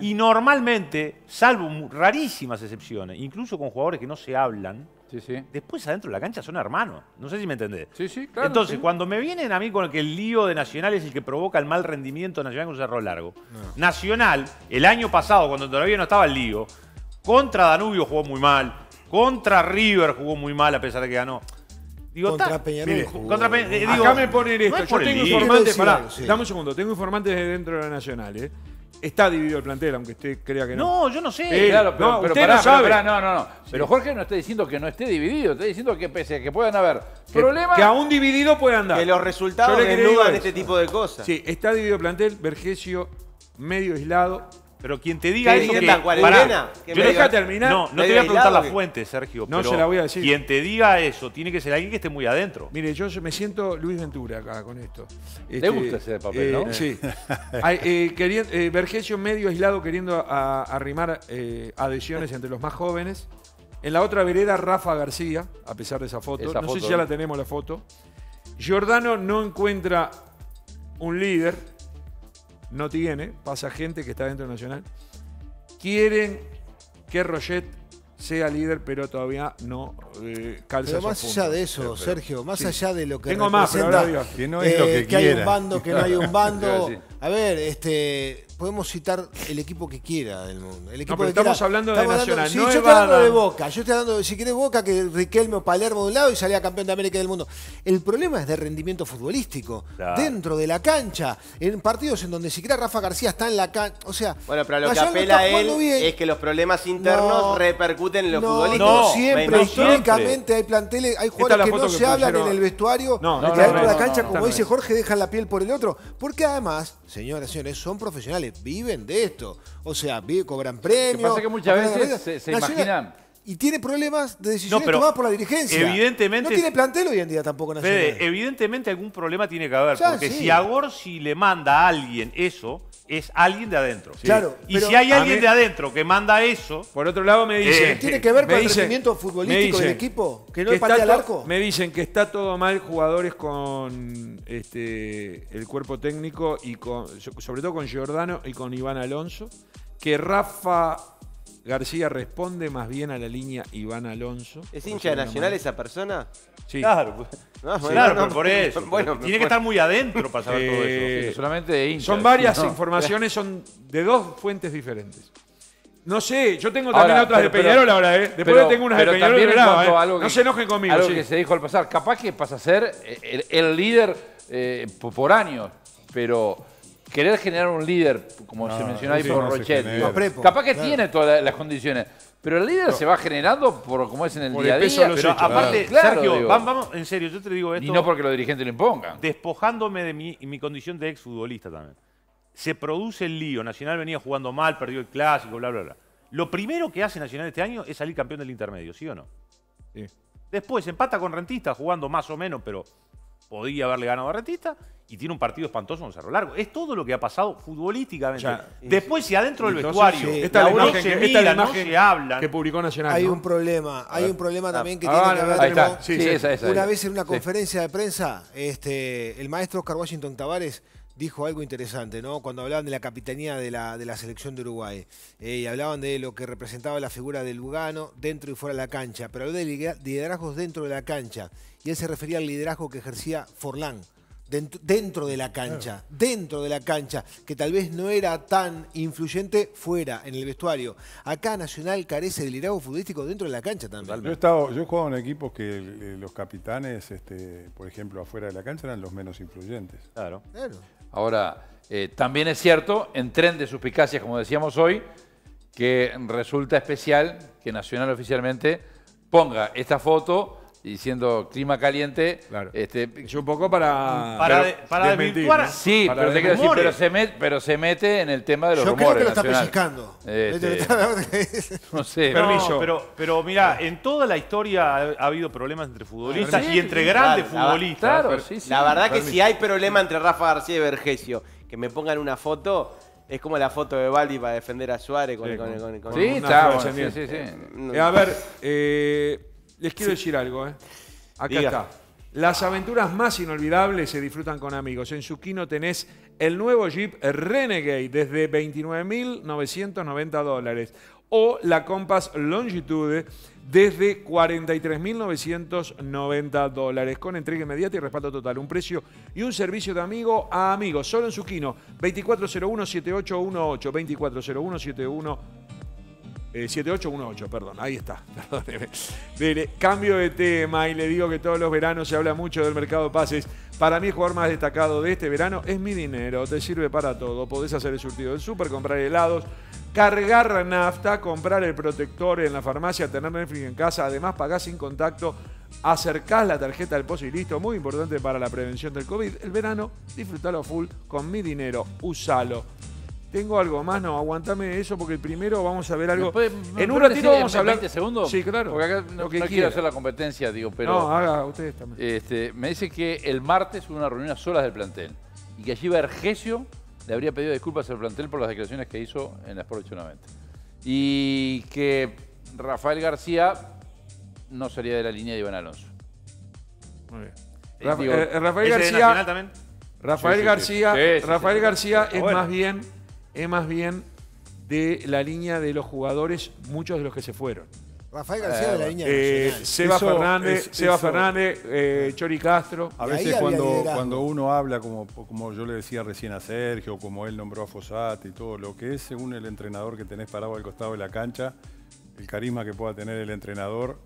Y normalmente, salvo rarísimas excepciones, incluso con jugadores que no se hablan, después adentro de la cancha son hermanos. No sé si me entendés. Entonces, cuando me vienen a mí con el que el lío de Nacional es el que provoca el mal rendimiento de Nacional con un cerro largo. Nacional, el año pasado, cuando todavía no estaba el lío, contra Danubio jugó muy mal, contra River jugó muy mal a pesar de que ganó. Digo, contra Peñarol. Contra eh, Acá me ponen esto. Yo tengo informantes, pará, dame un segundo, tengo informantes de dentro de la Nacional, ¿eh? Está dividido el plantel, aunque usted crea que no. No, yo no sé. claro, pero, no, usted no sabe. no, no, no. Pero Jorge no está diciendo que no esté dividido, está diciendo que pese a que puedan haber problemas. Que aún dividido puede andar. Que los resultados desnudan este tipo de cosas. Sí, está dividido el plantel, Vergesio medio aislado, pero quien te diga eso que, yo deja terminar. No, no te voy a preguntar la fuente, Sergio. No se la voy a decir. Quien te diga eso tiene que ser alguien que esté muy adentro. Mire, yo me siento Luis Ventura acá con esto. ¿Te este, gusta ese papel, eh, no? Sí. (laughs) eh, eh, Vergesio medio aislado queriendo arrimar eh, adhesiones entre los más jóvenes. En la otra vereda, Rafa García, a pesar de esa foto. no sé si ya la tenemos la foto. Giordano no encuentra un líder no tiene, pasa gente que está dentro del Nacional. Quieren que Roget sea líder, pero todavía no eh, calza Pero más allá de eso, Sergio, más allá de lo que Tengo más, pero que no es lo que, que hay un bando, que no hay un (laughs) bando. a ver, este podemos citar el equipo que quiera del mundo. El equipo no, que estamos hablando de Nacional. sí, yo estoy hablando de Boca. Yo estoy hablando de, si querés, Boca, que Riquelme o Palermo de un lado y salía campeón de América del mundo. El problema es de rendimiento futbolístico. Dentro de la cancha. En partidos en donde siquiera Rafa García está en la cancha. O sea. Bueno, pero lo que apela él es que los problemas internos repercuten en los futbolistas. No, siempre. Históricamente hay planteles, hay jugadores que no se hablan en el vestuario. No, que dentro de la cancha, como dice Jorge, dejan la piel por el otro. Porque además, señoras y señores, son profesionales, viven de esto. O sea, cobran premios. Lo que pasa que muchas veces se, imaginan y tiene problemas de decisiones tomadas por la dirigencia. Evidentemente. No tiene plantel hoy en día tampoco Nacional. evidentemente algún problema tiene que haber. porque si a Gorsi le manda a alguien eso, es alguien de adentro. Claro. Y si hay alguien de adentro que manda eso. Por otro lado, me dicen. Eh, ¿Tiene que ver con el rendimiento futbolístico del equipo? ¿Que no que al arco? Me dicen que está todo mal jugadores con este, el cuerpo técnico y con, sobre todo con Giordano y con Iván Alonso. Que Rafa García responde más bien a la línea Iván Alonso. ¿Es hincha de Nacional esa persona? Sí. Claro, (laughs) claro por eso. (laughs) Tiene que estar muy adentro para saber todo eso. Eh, solamente de hincha. Son varias informaciones, son de dos fuentes diferentes. No sé, yo tengo también otras de Peñarol ahora, ¿eh? Después tengo unas de Peñarol de ¿eh? no se enojen conmigo. Algo que se dijo al pasar. Capaz que pasa a ser el, líder eh, por años, pero querer generar un líder, como se mencionó ahí por Rochet, capaz que tiene todas las condiciones. Pero el líder se va generando por como es en el día a día. Pero aparte, Sergio, vamos, en serio, yo te digo esto. Y no porque los dirigentes lo impongan. Despojándome de mi, mi condición de exfutbolista también. Se produce el lío. Nacional venía jugando mal, perdió el clásico, bla, bla, bla. Lo primero que hace Nacional este año es salir campeón del intermedio, ¿sí o no? Sí. Después empata con Rentista, jugando más o menos, pero podía haberle ganado a Rentista y tiene un partido espantoso en Cerro Largo. Es todo lo que ha pasado futbolísticamente. Después, si adentro del vestuario esta la imagen, se mira, no se habla. Que publicó Nacional. Hay un problema, hay un problema también que ah, tiene que ver con... Sí, una vez en una conferencia de prensa, este, el maestro Oscar Washington Tavares dijo algo interesante, ¿no? Cuando hablaban de la capitanía de la, de la selección de Uruguay. Eh, y hablaban de lo que representaba la figura del Lugano dentro y fuera de la cancha. Pero habló de liderazgos dentro de la cancha. Y él se refería al liderazgo que ejercía Forlán dentro, de la cancha, dentro de la cancha, que tal vez no era tan influyente fuera, en el vestuario. Acá Nacional carece de liderazgo futbolístico dentro de la cancha también. Yo he, estado, yo he jugado en equipos que eh, los capitanes, este, por ejemplo, afuera de la cancha eran los menos influyentes. Claro. Ahora, eh, también es cierto, en tren de suspicacias, como decíamos hoy, que resulta especial que Nacional oficialmente ponga esta foto diciendo clima caliente. Claro. Este, es un poco para. Para, desvirtuar. Sí, pero, te decir, pero, se mete, pero se mete en el tema de los Yo rumores. Creo que lo está pellizcando. Este, (laughs) no sé. pero, pero mira, en toda la historia ha, habido problemas entre futbolistas y entre grandes futbolistas. Claro, sí, la verdad que si hay problema entre Rafa García y Vergesio, que me pongan una foto. Es como la foto de Baldi para defender a Suárez con, sí, con, con, sí, está, sí, sí, sí. Eh, a ver, eh, les quiero decir algo, ¿eh? Acá está. Las aventuras más inolvidables se disfrutan con amigos. En Suquino tenés el nuevo Jeep Renegade desde 29.990 dólares o la Compass Longitude desde 43.990 dólares con entrega inmediata y respaldo total. Un precio y un servicio de amigo a amigo. Solo en Suquino. 2401-7818. 2401-7118. 7818, perdón, ahí está. (laughs) Perdóneme. cambio de tema y le digo que todos los veranos se habla mucho del mercado de pases. Para mí el jugador más destacado de este verano es mi dinero. Te sirve para todo. Podés hacer el surtido del súper, comprar helados, cargar nafta, comprar el protector en la farmacia, tener Netflix en casa. Además pagás sin contacto. Acercás la tarjeta al pozo y listo. Muy importante para la prevención del COVID. El verano, disfrutalo full con mi dinero. Usalo. Tengo algo más, no, aguantame eso porque primero vamos a ver algo. en un ratito vamos a hablar. 20 segundos? Sí, claro. Porque acá no, quiero hacer la competencia, digo, pero. No, haga ustedes también. Este, me dice que el martes hubo una reunión a solas del plantel y que allí Vergesio le habría pedido disculpas al plantel por las declaraciones que hizo en la Sport 890. Y que Rafael García no sería de la línea de Iván Alonso. Muy bien. Eh, eh, Rafael García. También? Rafael García, Rafael García es más bien es más bien de la línea de los jugadores, muchos de los que se fueron. Rafael García de la línea eh, Seba Fernández, Seba Fernández eh, Chori Castro. A veces cuando, cuando uno habla, como, como yo le decía recién a Sergio, como él nombró a Fossati y todo, lo que es según el entrenador que tenés parado al costado de la cancha, el carisma que pueda tener el entrenador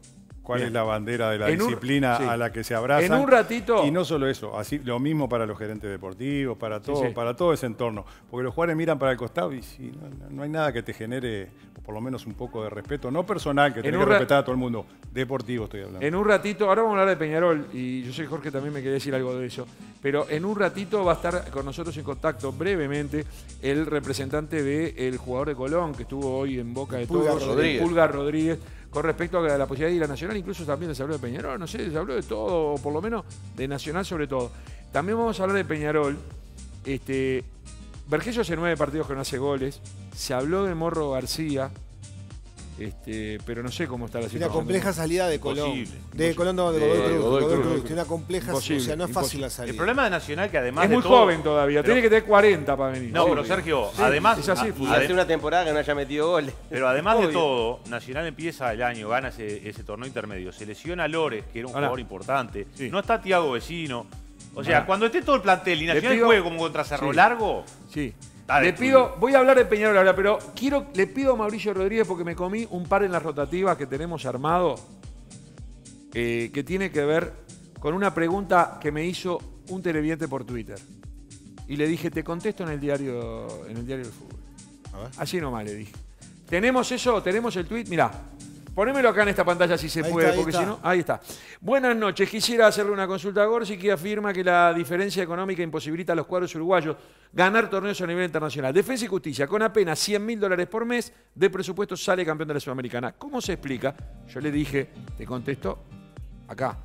cuál es la bandera de la disciplina a la que se abraza. En un ratito. Y no solo eso, así lo mismo para los gerentes deportivos, para todo, para todo ese entorno. Porque los jugadores miran para el costado y si, no, hay nada que te genere por lo menos un poco de respeto, no personal, que tenés que respetar a todo el mundo, deportivo estoy hablando. En un ratito, ahora vamos a hablar de Peñarol, y yo sé que Jorge también me quería decir algo de eso, pero en un ratito va a estar con nosotros en contacto brevemente el representante del jugador de Colón, que estuvo hoy en Boca de Todos, Pulgar Rodríguez con respecto a la posibilidad de ir a Nacional, incluso también se habló de Peñarol, no sé, se habló de todo, o por lo menos de Nacional sobre todo. También vamos a hablar de Peñarol. Este, Vergesio hace nueve partidos que no hace goles. Se habló de Morro García, este, pero no sé cómo está la situación. Una compleja salida de Colón. De Colón, no, de Godoy Cruz. Una compleja, o sea, no es fácil la salida. El problema de Nacional que además es muy joven todavía, tiene que tener 40 para venir. No, pero Sergio, además es así, y hace una temporada que no haya metido goles. Pero además de todo, Nacional empieza el año, gana ese, torneo intermedio, se lesiona a Lores, que era un jugador importante. No está Tiago Vecino. O sea, cuando esté todo el plantel y Nacional juegue como contra Cerro Largo, sí le pido, voy a hablar de Peñarol ahora, pero quiero, le pido a Mauricio Rodríguez porque me comí un par en las rotativas que tenemos armado, eh, que tiene que ver con una pregunta que me hizo un televidente por Twitter. Y le dije, te contesto en el diario, en el diario del fútbol. Así nomás le dije. ¿Tenemos eso? ¿Tenemos el tweet? Mirá, Ponémelo acá en esta pantalla si se puede, porque si no. Ahí está. Buenas noches. Quisiera hacerle una consulta a Gorsi que afirma que la diferencia económica imposibilita a los cuadros uruguayos ganar torneos a nivel internacional. Defensa y Justicia, con apenas 100 mil dólares por mes de presupuesto, sale campeón de la Sudamericana. ¿Cómo se explica? Yo le dije, te contesto acá.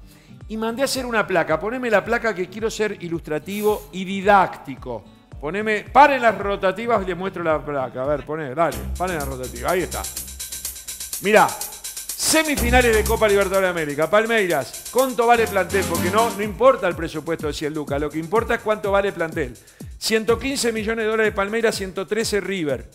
Y mandé a hacer una placa. Poneme la placa que quiero ser ilustrativo y didáctico. Poneme, paren las rotativas y le muestro la placa. A ver, poné, dale, paren las rotativas. Ahí está. Mirá, Semifinales de Copa Libertadores de América. Palmeiras, ¿cuánto vale plantel? Porque no, no importa el presupuesto de Ciel Duca, lo que importa es cuánto vale plantel. 115 millones de dólares Palmeiras, 113 River.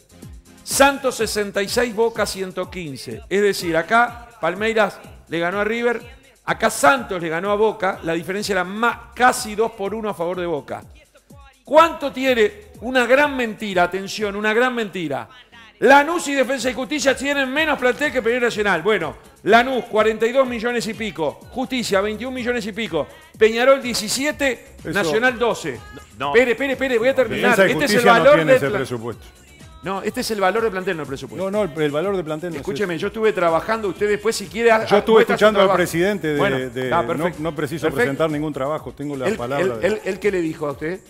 Santos 66, Boca 115. Es decir, acá Palmeiras le ganó a River, acá Santos le ganó a Boca, la diferencia era más, casi 2 por 1 a favor de Boca. ¿Cuánto tiene? Una gran mentira, atención, una gran mentira. Lanús y Defensa y Justicia tienen menos plantel que Peñarol Nacional. Bueno, Lanús 42 millones y pico, Justicia 21 millones y pico, Peñarol 17, Nacional 12. No, Espere, espere, espere, voy a terminar. Este es el valor no del presupuesto. No, este es el valor de plantel, no el presupuesto. No, no, el valor de plantel no Escúcheme, yo estuve trabajando, usted después si quiere... Yo estuve escuchando al presidente de... no, preciso presentar ningún trabajo, tengo la palabra. ¿El qué le dijo a usted?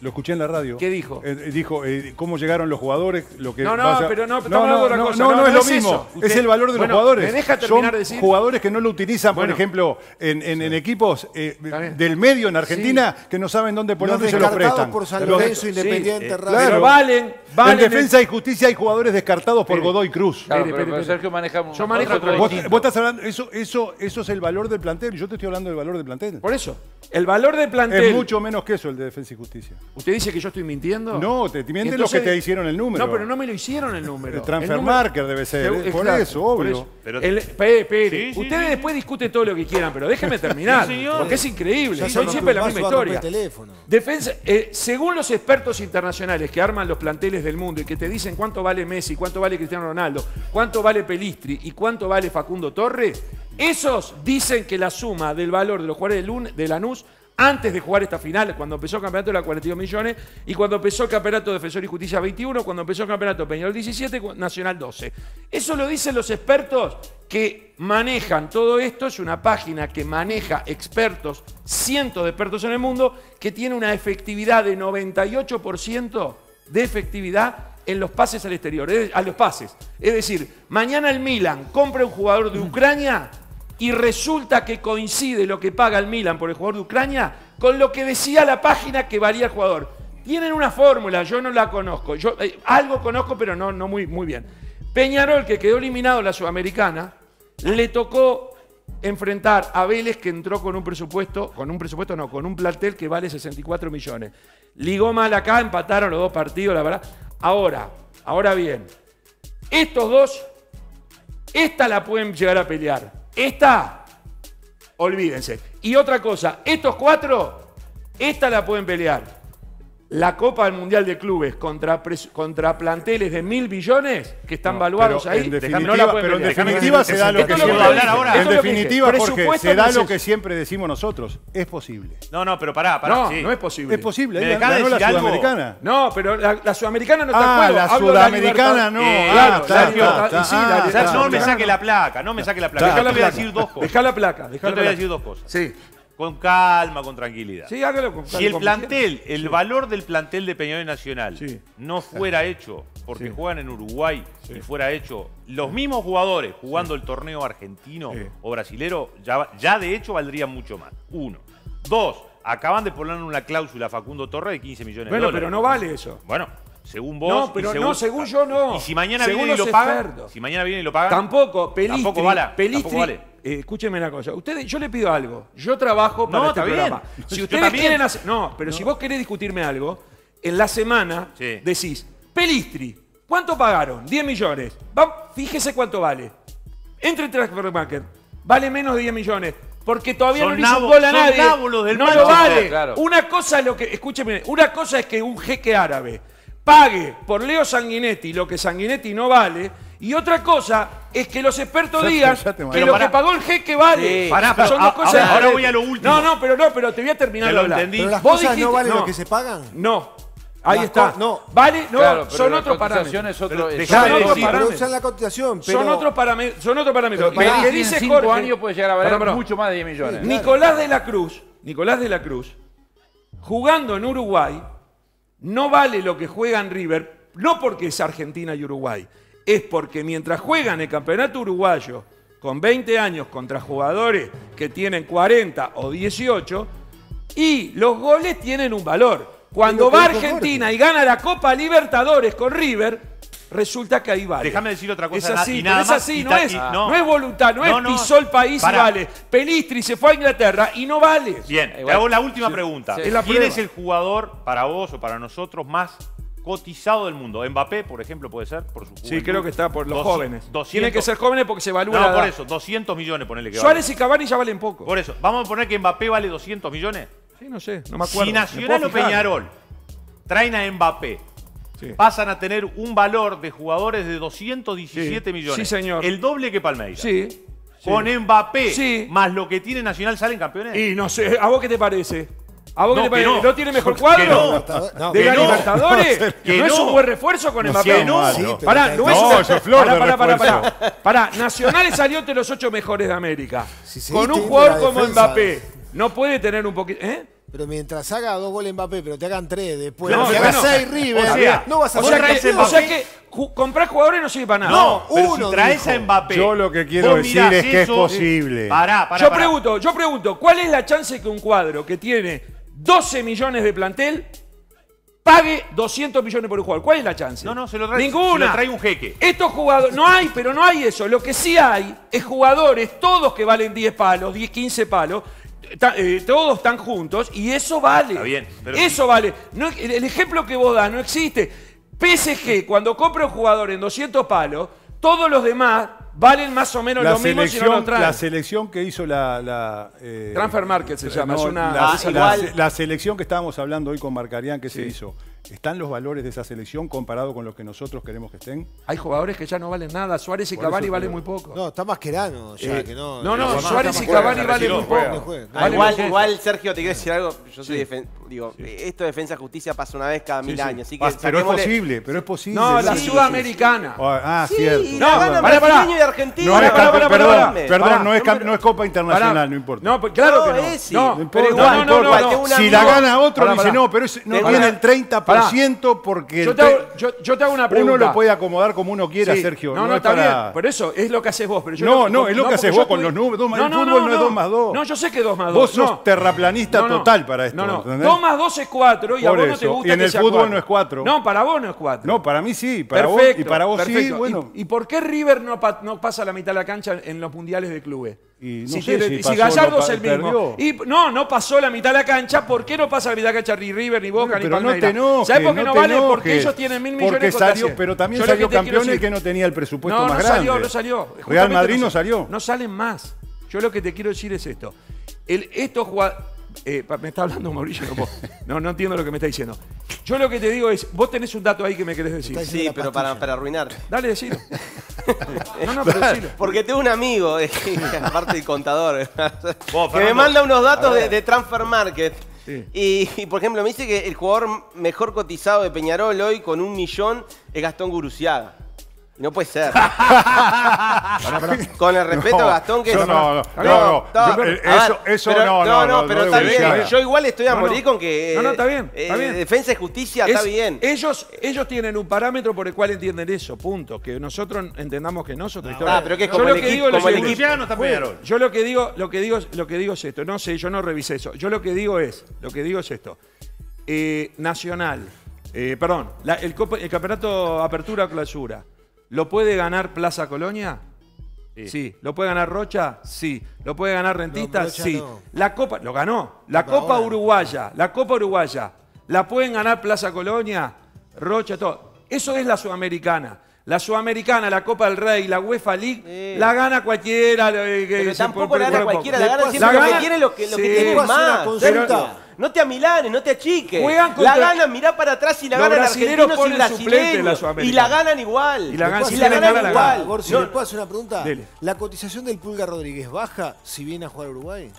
Lo escuché en la radio. ¿Qué dijo? Eh, eh, dijo eh, cómo llegaron los jugadores, lo que No, no, pero no, no, no, no, cosa. no, no, es lo mismo. es el valor de los jugadores. ¿Me deja terminar de decir? jugadores que no lo utilizan, por ejemplo, en, en, equipos del medio en Argentina que no saben dónde ponerse y se los prestan. por San Lorenzo, Independiente, Radio. Claro, valen, valen. En defensa y justicia hay jugadores descartados por Godoy Cruz. Claro, pero, Sergio manejamos. Yo manejo otro vos, vos estás hablando, eso, eso, eso es el valor del plantel. Yo te estoy hablando del valor del plantel. Por eso. El valor del plantel. Es mucho menos que eso el de defensa y justicia. Usted dice que yo estoy mintiendo? No, te mienten los que te hicieron el número. No, pero no me lo hicieron el número. El transfer marker debe ser. ¿eh? por eso, obvio. Ustedes después discuten todo lo que quieran, pero déjenme (laughs) terminar. porque es increíble. Son siempre la misma historia. Defensa, eh, según los expertos internacionales que arman los planteles del mundo y que te dicen cuánto vale Messi, cuánto vale Cristiano Ronaldo, cuánto vale Pelistri y cuánto vale Facundo Torres, esos dicen que la suma del valor de los jugadores de Lanús antes de jugar esta final, cuando empezó el campeonato era 42 millones, y cuando empezó el campeonato de Defensor y Justicia 21, cuando empezó el campeonato Peñarol 17, Nacional 12. Eso lo dicen los expertos que manejan todo esto, es una página que maneja expertos, cientos de expertos en el mundo, que tiene una efectividad de 98% de efectividad en los pases al exterior, a los pases. Es decir, mañana el Milan compra un jugador de Ucrania y resulta que coincide lo que paga el Milan por el jugador de Ucrania con lo que decía la página que valía el jugador. Tienen una fórmula, yo no la conozco. Yo eh, algo conozco, pero no, no muy, muy bien. Peñarol, que quedó eliminado la Sudamericana, le tocó enfrentar a Vélez, que entró con un presupuesto, con un presupuesto no, con un plantel que vale 64 millones. Ligó mal acá, empataron los dos partidos, la verdad. Ahora, ahora bien, estos dos Esta la pueden llegar a pelear. Esta, olvídense. Y otra cosa, estos cuatro, esta la pueden pelear la Copa del Mundial de Clubes contra, contra planteles de mil billones que están valuados ahí, en definitiva, pero en definitiva se da lo que siempre. En definitiva, porque se da lo que siempre decimos nosotros. Es posible. No, no, pero pará, pará. No, no es posible. Es posible. ¿Me ganó la Sudamericana. No, pero la, Sudamericana no está ah, en juego. la Sudamericana no. Claro, claro. No me saque la placa, no me saque la placa. Yo te voy a decir dos cosas. Dejá la placa. Yo te voy a decir dos cosas. Sí. Con calma, con tranquilidad. Sí, hágalo con calma. Si el plantel, el valor del plantel de Peñarol Nacional no fuera hecho porque juegan en Uruguay y fuera hecho los mismos jugadores jugando el torneo argentino o brasilero, ya, ya de hecho valdría mucho más. Uno. Dos, acaban de poner una cláusula a Facundo Torre de 15 millones de dólares. Bueno, pero no vale eso. Bueno, según vos. No, pero según, no, según yo no. Y si mañana viene y lo pagan. Si mañana viene y lo pagan. Tampoco, Pelistri. Tampoco vale. Pelistri, vale. Eh, escúcheme una cosa. Ustedes, yo le pido algo. Yo trabajo para este programa. Si ustedes quieren hacer. No, pero si vos querés discutirme algo, en la semana decís, Pelistri, ¿cuánto pagaron? 10 millones. fíjese cuánto vale. Entre Transfermarket. Vale menos de 10 millones. Porque todavía no le hizo un gol a nadie. no lo vale. Una cosa es lo que. Escúcheme, una cosa es que un jeque árabe pague por Leo Sanguinetti lo que Sanguinetti no vale y otra cosa es que los expertos digan que lo que pagó el jeque vale. son dos cosas ahora, voy a lo último. No, no, pero no, pero te voy a terminar de hablar. Pero las cosas no valen lo que se pagan. No. Ahí está. No. Vale, no, son otros parámetros. Otro, son otros parámetros. Usan la cotización, pero... Son otros parámetros. Son otros parámetros. Pero que dice cinco Jorge, años puede llegar a valer mucho más de 10 millones. Nicolás de la Cruz, Nicolás de la Cruz, jugando en Uruguay, no vale lo que juega en River, no porque es Argentina y Uruguay, es porque mientras juegan el campeonato uruguayo con 20 años contra jugadores que tienen 40 o 18, y los goles tienen un valor. Cuando va Argentina y gana la Copa Libertadores con River, resulta que ahí vale. Déjame decir otra cosa. Es así, no es así, no, es, no, es voluntad, no, es pisó el país y vale. Pelistri se fue a Inglaterra y no vale. Bien, te hago la última pregunta. ¿Quién es el jugador para vos o para nosotros más cotizado del mundo. Mbappé, por ejemplo, puede ser por su Sí, creo que está por los jóvenes. Tienen que ser jóvenes porque se evalúa No, por eso, 200 millones ponele que Suárez y Cavani ya valen poco. Por eso, ¿vamos a poner que Mbappé vale 200 millones? Sí, no sé, no me acuerdo. Si Nacional o Peñarol traen a Mbappé, pasan a tener un valor de jugadores de 217 millones. Sí, señor. El doble que Palmeiras. Sí. Con Mbappé, más lo que tiene Nacional, ¿salen campeones? Y no sé, ¿a vos qué te parece? ¿A vos no, qué te parece? ¿No tiene mejor cuadro? No, ¿De la Libertadores? (laughs) ¿Que no es un buen refuerzo con Mbappé? No, pará, no es un pará, pará, pará, pará, Nacional salió entre los ocho mejores de América. con un jugador como Mbappé. No puede tener un poquito... ¿Eh? Pero mientras haga dos goles Mbappé, pero te hagan tres después, no, te hagas seis River, no vas a o sea, que, o sea que comprar jugadores no sirve para nada. No, uno. Si traes a Mbappé. Yo lo que quiero decir es que es posible. Pará, pará, yo pregunto, yo pregunto, ¿cuál es la chance que un cuadro que tiene 12 millones de plantel pague 200 millones por un jugador. ¿Cuál es la chance? No, no, se lo trae, Ninguna. Se lo trae un jeque. Estos jugadores, no hay, pero no hay eso. Lo que sí hay es jugadores, todos que valen 10 palos, 10, 15 palos, eh, todos están juntos y eso vale. Está bien. Eso vale. el, ejemplo que vos das no existe. PSG, cuando compra un jugador en 200 palos, todos los demás valen más o menos lo mismo si no lo traen. La selección que hizo la... la eh, Transfer Market se llama. es una, la, la, selección que estábamos hablando hoy con Marcarián que se hizo ¿Están los valores de esa selección comparado con los que nosotros queremos que estén? Hay jugadores que ya no valen nada. Suárez y Cavani valen muy poco. No, está más ya, eh, que no. No, no, Suárez y Cavani valen muy poco. Ah, igual, igual, Sergio, te quiero decir algo. Yo soy digo, esto de defensa justicia pasa una vez cada mil años. Así que pero es posible, pero es posible. No, la sudamericana. Ah, cierto. No, para, para. y Argentina. No perdón, perdón, no es Copa Internacional, no importa. No, claro que no. No, pero igual, Si la gana otro, dice no, pero no tiene el 30% por porque yo te, hago, yo, te hago, una pregunta. Uno lo puede acomodar como uno quiera, Sergio. No, no, está bien. Por eso es lo que haces vos. Pero yo no, no, es lo que haces vos con los números. Dos más, el fútbol no, es 2 más 2. No, yo sé que 2 más 2. Vos sos terraplanista total para esto. No, no. 2 más 2 es 4 y a vos no te gusta Y en el fútbol no es 4. No, para vos no es 4. No, para mí sí. Para vos, y para vos sí, bueno. ¿Y por qué River no pasa la mitad de la cancha en los mundiales de clubes? Si, Gallardo es el mismo. Y, no, no pasó la mitad de la cancha. ¿Por qué no pasa la mitad de la cancha ni River, ni Boca, ni Palmeiras? No ¿Sabes por qué no, vale? Porque ellos tienen mil millones de salió, Pero también salió campeón el que no tenía el presupuesto más grande. No, salió, no salió. Real Madrid no salió. No salen más. Yo lo que te quiero decir es esto. El, estos jugadores eh, me está hablando Mauricio, no, no, entiendo lo que me está diciendo. Yo lo que te digo es, vos tenés un dato ahí que me querés decir. Sí, pero para, para arruinar. Dale, decilo. (laughs) no, no, pero decilo. Porque tengo un amigo, eh, (laughs) aparte del contador, que me manda unos datos de, Transfer Market. Y, por ejemplo, me dice que el jugador mejor cotizado de Peñarol hoy con un millón es Gastón Guruciaga. No puede ser. (laughs) Con el respeto a Gastón, que no, no, no, eso, eso no, no, no, pero está bien. Yo igual estoy a morir con que. No, no, está bien. Está bien. defensa y justicia está bien. Ellos, ellos tienen un parámetro por el cual entienden eso, punto. Que nosotros entendamos que no otra historia. Ah, pero que es como el equipo, como el equipo. Yo lo que digo, lo que digo, lo que digo es esto. No sé, yo no revisé eso. Yo lo que digo es, lo que digo es esto. Eh, nacional, eh, perdón, la, el, el campeonato apertura clausura ¿Lo puede ganar Plaza Colonia? Sí. ¿Lo puede ganar Rocha? Sí. ¿Lo puede ganar Rentista? sí. La Copa, lo ganó. La Copa Uruguaya, la Copa Uruguaya, ¿la pueden ganar Plaza Colonia? Rocha, todo. Eso es la Sudamericana. La Sudamericana, la Copa del Rey, la UEFA League, la gana cualquiera. Eh, Pero tampoco la gana cualquiera, la gana siempre lo que quiere lo que, lo que tiene más. No te amilanes, no te achiques. La ganan, mirá para atrás y la ganan argentinos y brasileños. Y la ganan igual. Y la, ganan, igual. Gorsi, ¿le puedo hacer una pregunta? ¿La cotización del Pulga Rodríguez baja si viene a jugar a Uruguay?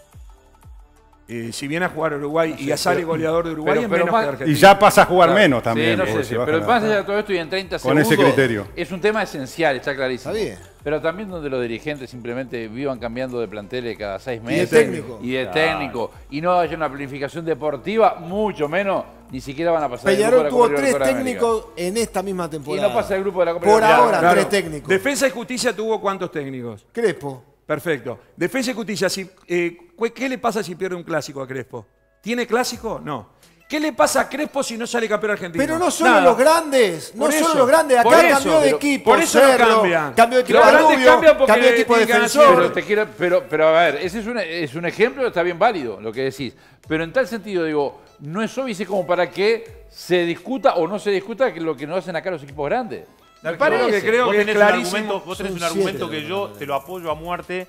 Eh, si viene a jugar a Uruguay y ya sale goleador de Uruguay, es menos que Argentina. Y ya pasa a jugar menos también. Sí, no sé, pero más allá de todo esto y en 30 segundos. Con ese criterio. Es un tema esencial, está clarísimo. Está bien. Pero también donde los dirigentes simplemente vivan cambiando de planteles cada seis meses. Y de técnico. Y de técnico. Y no haya una planificación deportiva, mucho menos, ni siquiera van a pasar el grupo de la tuvo tres técnicos en esta misma temporada. Y no pasa el grupo de la Copa Por ahora, tres técnicos. Defensa y Justicia tuvo cuántos técnicos? Crespo. Perfecto. Defensa y Justicia, eh, ¿qué le pasa si pierde un clásico a Crespo? ¿Tiene clásico? No. ¿Qué le pasa a Crespo si no sale campeón argentino? Pero no solo los grandes, no solo los grandes, acá cambió de equipo. Por eso no cambian. Cambió de equipo los grandes cambian porque cambió de equipo defensor. Pero, te quiero, pero, pero a ver, ese es un, es un ejemplo, está bien válido lo que decís. Pero en tal sentido, digo, no es obvio como para que se discuta o no se discuta lo que no hacen acá los equipos grandes. Me parece que creo que es clarísimo. vos tenés un argumento que yo te lo apoyo a muerte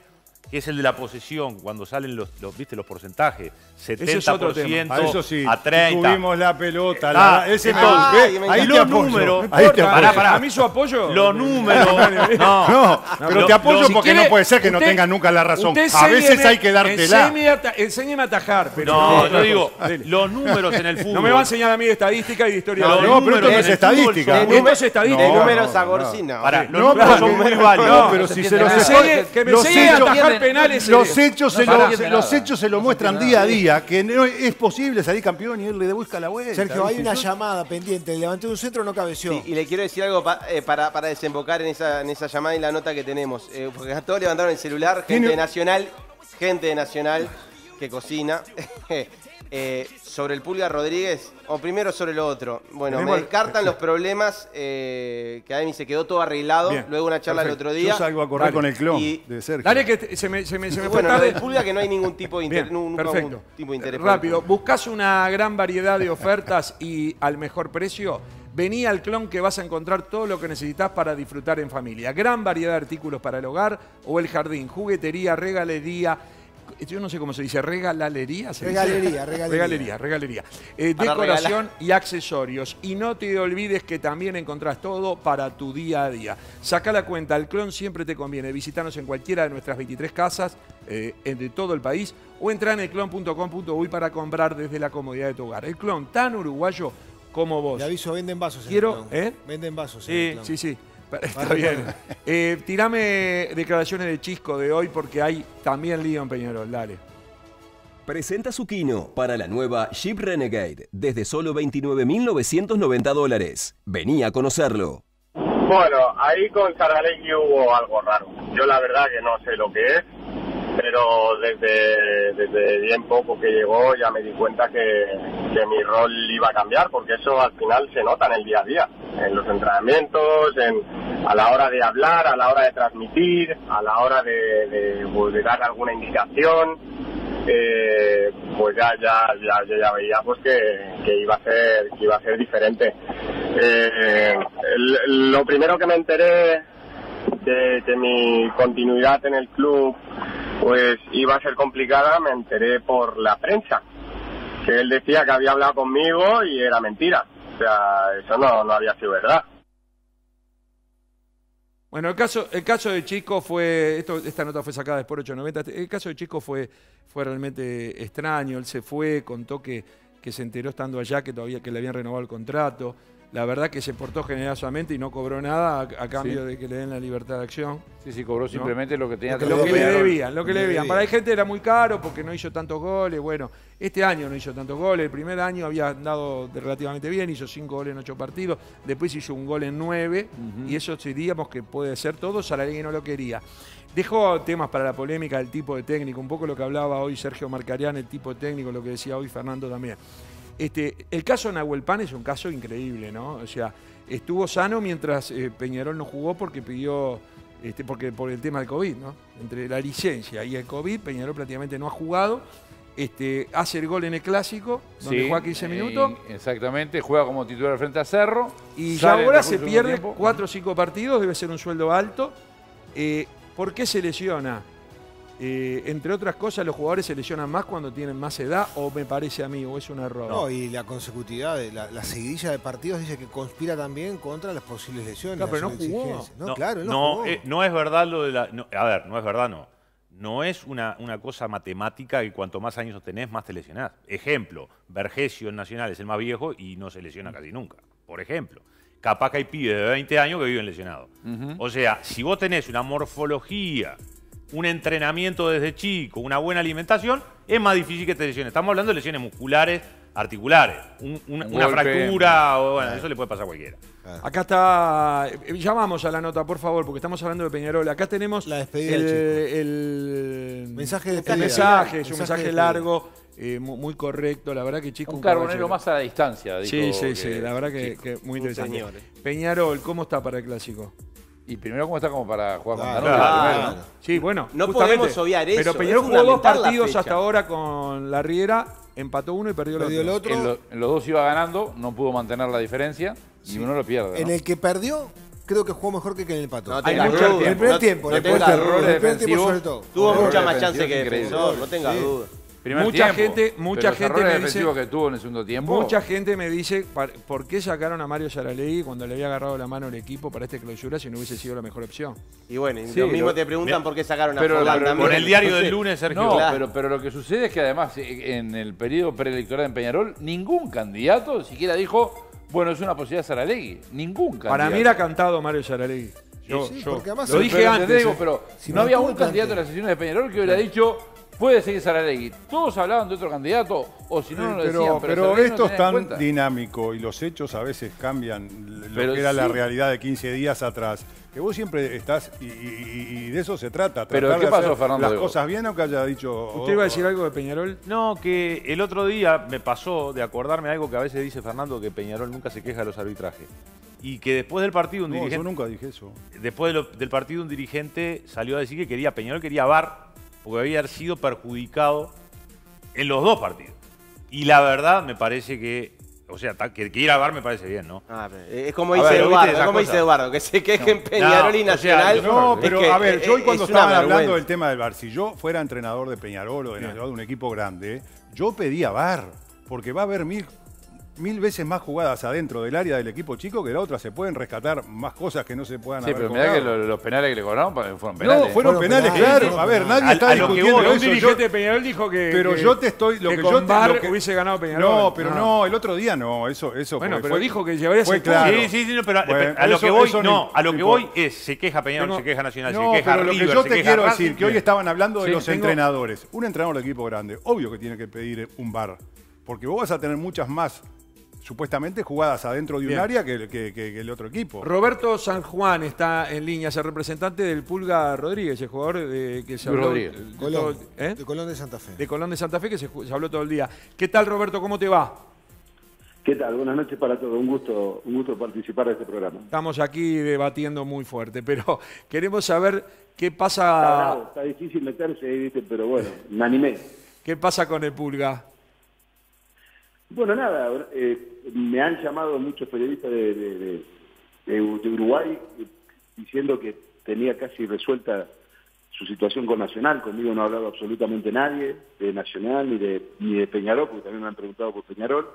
que es el de la posesión, cuando salen los, viste los porcentajes, 70% a, eso sí, a 30. Tuvimos la pelota, ah, ese ah, ahí los números. Ahí te pará, pará. A mí su apoyo. Los números. no, no, pero te apoyo porque no puede ser que no tengas nunca la razón. A veces hay que dártela. Enséñeme a atajar. Pero no, yo digo, los números en el fútbol. No me va a enseñar a mí de estadística y de historia. No, pero esto no es estadística. Esto es estadística. números a Gorcina. Los números son muy válidos. No, pero si se los Que me enseñe a atajar penales. Los hechos se lo, los hechos se lo muestran día a día, que no es posible salir campeón y irle de busca la vuelta. Sergio, hay una llamada pendiente. Levanté un centro, no cabeció. y le quiero decir algo eh, para, para, desembocar en esa, en esa llamada y la nota que tenemos. Eh, porque a todos levantaron el celular, gente de Nacional, gente de Nacional que cocina. (laughs) (laughs) Eh, sobre el Pulga Rodríguez, o primero sobre lo otro. Bueno, me descartan los problemas, eh, que a mí se quedó todo arreglado, luego una charla el otro día. Yo salgo a correr con el clon de Sergio. Dale que se me, se me, se me bueno, fue Pulga que no hay ningún tipo de, interés. perfecto. tipo de interés. Rápido, buscas una gran variedad de ofertas y al mejor precio. Vení al clon que vas a encontrar todo lo que necesitas para disfrutar en familia. Gran variedad de artículos para el hogar o el jardín, juguetería, regalería, yo no sé cómo se dice, regalalería. regalería, (laughs) regalería, regalería. Regalería, eh, decoración y accesorios. Y no te olvides que también encontrás todo para tu día a día. Saca la cuenta, el clon siempre te conviene. Visitarnos en cualquiera de nuestras 23 casas eh, de todo el país o entra en elclon.com.uy para comprar desde la comodidad de tu hogar. El clon tan uruguayo como vos. Le aviso, venden vasos. Quiero, ¿eh? Venden vasos. Sí, sí, sí. Está bien. Eh, tirame declaraciones de Chisco de hoy porque hay también lío en Peñarol. Dale. Presenta su Kino para la nueva Jeep Renegade desde solo 29.990 dólares. Vení a conocerlo. Bueno, ahí con Saralegui hubo algo raro. Yo la verdad que no sé lo que es pero desde, desde bien poco que llegó ya me di cuenta que, que, mi rol iba a cambiar, porque eso al final se nota en el día a día, en los entrenamientos, en, a la hora de hablar, a la hora de transmitir, a la hora de, pues, dar alguna indicación, eh, pues ya, ya, ya, ya veía pues que, iba a ser, que iba a ser diferente. Eh, lo primero que me enteré de que mi continuidad en el club pues iba a ser complicada, me enteré por la prensa, que él decía que había hablado conmigo y era mentira. O sea, eso no, no había sido verdad. Bueno, el caso, el caso de Chico fue, esto, esta nota fue sacada después de 890, el caso de Chico fue, fue realmente extraño, él se fue, contó que, que se enteró estando allá que todavía que le habían renovado el contrato, la verdad que se portó generosamente y no cobró nada a, cambio de que le den la libertad de acción. Sí, sí, cobró simplemente lo que tenía que Lo que le debían, lo que le debían. Para la gente era muy caro porque no hizo tantos goles. Bueno, este año no hizo tantos goles. El primer año había andado relativamente bien, hizo cinco goles en ocho partidos. Después hizo un gol en nueve. Y eso diríamos que puede ser todo. Salarigui no lo quería. Dejó temas para la polémica del tipo de técnico, un poco lo que hablaba hoy Sergio Marcarián, el tipo de técnico, lo que decía hoy Fernando también. Este, el caso de Nahuel Pan es un caso increíble, ¿no? O sea, estuvo sano mientras eh, Peñarol no jugó porque pidió, este, porque por el tema del COVID, ¿no? Entre la licencia y el COVID, Peñarol prácticamente no ha jugado. Este, hace el gol en el clásico, donde juega 15 minutos. exactamente, juega como titular frente a Cerro. Y ya ahora se pierde 4 o 5 partidos, debe ser un sueldo alto. Eh, ¿Por qué se lesiona? Eh, entre otras cosas, los jugadores se lesionan más cuando tienen más edad, o me parece a mí, o es un error. No, y la consecutividad, la, la seguidilla de partidos dice que conspira también contra las posibles lesiones. No, pero no jugó. No, claro, no, eh, no, es verdad lo de la. a ver, no es verdad, no. No es una, una cosa matemática que cuanto más años tenés, más te lesionás. Ejemplo, Vergesio en Nacional es el más viejo y no se lesiona casi nunca. Por ejemplo capaz que hay pibes de 20 años que viven lesionados. O sea, si vos tenés una morfología un entrenamiento desde chico, una buena alimentación, es más difícil que te lesiones. Estamos hablando de lesiones musculares, articulares, una fractura, o, bueno, eso le puede pasar a cualquiera. Acá está, eh, llamamos a la nota, por favor, porque estamos hablando de Peñarol. Acá tenemos la despedida el, mensaje de el mensaje, es un mensaje largo. Eh, muy, correcto, la verdad que chico. Un, carbonero más a la distancia. sí, sí, sí, la verdad que, muy interesante. Peñarol, ¿cómo está para el clásico? Y primero, ¿cómo está como para jugar con Danone? Sí, bueno. No podemos obviar eso. Pero Peñarol jugó dos partidos hasta ahora con la Riera, empató uno y perdió, el otro. En, los dos iba ganando, no pudo mantener la diferencia y uno lo pierde. En el que perdió, creo que jugó mejor que en el empató. No Hay mucho el primer tiempo, no, el primer tiempo sobre todo. Tuvo mucha más chance que defensor, no tenga duda mucha gente, mucha gente me dice que tuvo en el segundo tiempo. Mucha gente me dice por qué sacaron a Mario Saralegui cuando le había agarrado la mano el equipo para este clausura si no hubiese sido la mejor opción. Y bueno, lo mismo te preguntan por qué sacaron a pero, Por el diario del lunes, Sergio. No, pero, pero lo que sucede es que además en el periodo preelectoral en Peñarol ningún candidato siquiera dijo, bueno, es una posibilidad Saralegui. Ningún candidato. Para mí era cantado Mario Saralegui. Yo, yo lo dije antes. Digo, pero si no, había un candidato en las sesiones de Peñarol que hubiera dicho puede seguir Saralegui. Todos hablaban de otro candidato, o si no, no lo decían. Pero, esto es tan dinámico y los hechos a veces cambian lo que era la realidad de 15 días atrás. Que vos siempre estás, y, de eso se trata. Pero ¿qué pasó, Fernando? Las cosas bien o que haya dicho. ¿Usted iba a decir algo de Peñarol? No, que el otro día me pasó de acordarme algo que a veces dice Fernando, que Peñarol nunca se queja de los arbitrajes. Y que después del partido un dirigente. Yo nunca dije eso. Después del partido un dirigente salió a decir que quería, Peñarol quería bar porque había sido perjudicado en los dos partidos. Y la verdad me parece que, o sea, que, que ir a bar me parece bien, ¿no? Ah, es como dice, Eduardo, como dice Eduardo, que se quejen no, Peñarol y Nacional. no, pero a ver, yo hoy cuando estaban hablando del tema del bar, si yo fuera entrenador de Peñarol o de, de un equipo grande, yo pedía bar, porque va a haber mil mil veces más jugadas adentro del área del equipo chico que la otra. Se pueden rescatar más cosas que no se puedan sí, pero mirá que los, penales que le cobraron fueron penales. No, fueron, penales, claro. A ver, nadie está discutiendo eso. Un dirigente de Peñarol dijo que. Pero yo te estoy. Lo que, yo te, hubiese ganado Peñarol. No, pero no. el otro día no. Eso, eso bueno, pero dijo que llevaría fue claro. Sí, sí, sí, pero a lo que voy, no, a lo que voy es se queja Peñarol, se queja Nacional, se queja River, lo que yo te quiero decir que hoy estaban hablando de los entrenadores. Un entrenador de equipo grande, obvio que tiene que pedir un bar, porque vos vas a tener muchas más supuestamente jugadas adentro de un área que, el otro equipo. Roberto San Juan está en línea, es el representante del Pulga Rodríguez, el jugador de, que se habló. ¿eh? De, Colón, de Santa Fe. De Colón de Santa Fe, que se, habló todo el día. ¿Qué tal, Roberto? ¿Cómo te va? ¿Qué tal? Buenas noches para todos. Un gusto, un gusto participar de este programa. Estamos aquí debatiendo muy fuerte, pero (laughs) queremos saber qué pasa. Está, difícil meterse, ¿viste? pero bueno, me animé. ¿Qué pasa con el Pulga? Bueno, nada, eh, me han llamado muchos periodistas de, Uruguay diciendo que tenía casi resuelta su situación con Nacional. Conmigo no ha hablado absolutamente nadie de Nacional ni de, ni de Peñarol, porque también me han preguntado por Peñarol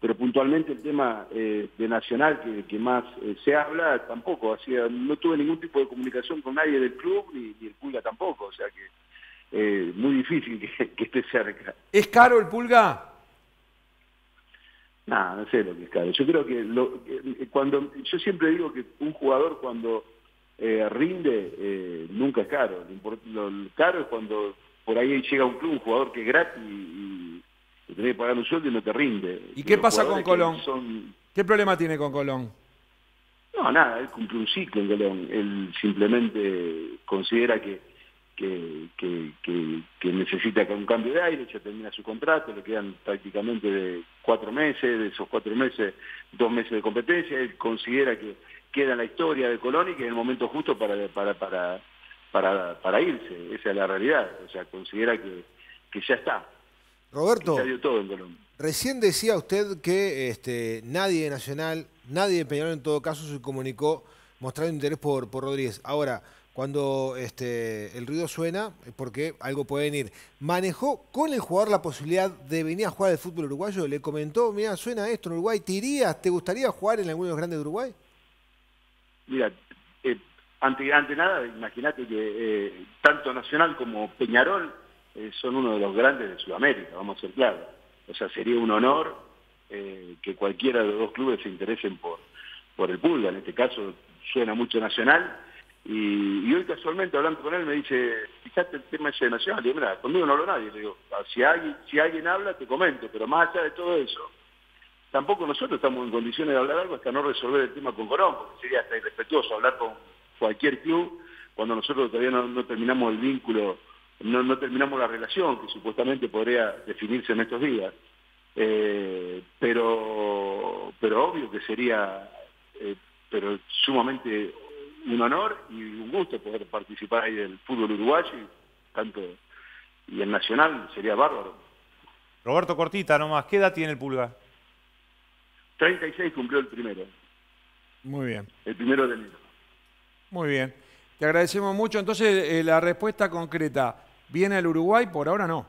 pero puntualmente el tema eh, de Nacional que, más eh, se habla tampoco, así, no tuve ningún tipo de comunicación con nadie del club ni, el Pulga tampoco, o sea que eh, muy difícil que, (laughs) esté cerca. ¿Es caro el Pulga? No, no sé lo que es caro. Yo creo que lo, cuando yo siempre digo que un jugador cuando rinde nunca es caro. Lo, caro es cuando por ahí llega un club, un jugador que es gratis y te tenés que pagar un sueldo y no te rinde. ¿Y qué pasa con Colón? ¿Qué problema tiene con Colón? No, nada, él cumple un ciclo en Colón. Él simplemente considera que, que, que, necesita un cambio de aire, ya termina su contrato, le quedan prácticamente de cuatro meses, de esos cuatro meses, dos meses de competencia. Él considera que queda en la historia de Colón y que es el momento justo para, para, para, para, para irse. Esa es la realidad. O sea, considera que, que ya está. Roberto, recién decía usted que este, nadie de Nacional, nadie de Peñarol en todo caso se comunicó mostrando interés por, por Rodríguez. Ahora, cuando este, el ruido suena porque algo puede venir. ¿Manejó con el jugador la posibilidad de venir a jugar al fútbol uruguayo? ¿Le comentó, mira, suena esto en Uruguay, ¿te te gustaría jugar en algunos grandes de Uruguay? Mira, eh, ante, nada, imagínate que eh, tanto Nacional como Peñarol eh, son uno de los grandes de Sudamérica, vamos a ser claros. O sea, sería un honor eh, que cualquiera de los dos clubes se interesen por, por el Pulga. En este caso suena mucho Nacional. Y, hoy casualmente hablando con él me dice, fíjate el tema ese de Nacional. Y mira, conmigo no hablo nadie. Le digo, ah, si alguien, si alguien habla, te comento. Pero más allá de todo eso, tampoco nosotros estamos en condiciones de hablar algo hasta no resolver el tema con Corón, porque sería hasta irrespetuoso hablar con cualquier club cuando nosotros todavía no terminamos el vínculo no, terminamos la relación que supuestamente podría definirse en estos días. Eh, pero, pero obvio que sería eh, pero sumamente un honor y un gusto poder participar ahí del fútbol uruguayo y tanto y el nacional sería bárbaro. Roberto Cortita nomás, ¿qué edad tiene el Pulga? 36 cumplió el primero. Muy bien. El primero de enero. Muy bien. Te agradecemos mucho. Entonces, eh, la respuesta concreta, ¿Viene al Uruguay? Por ahora no.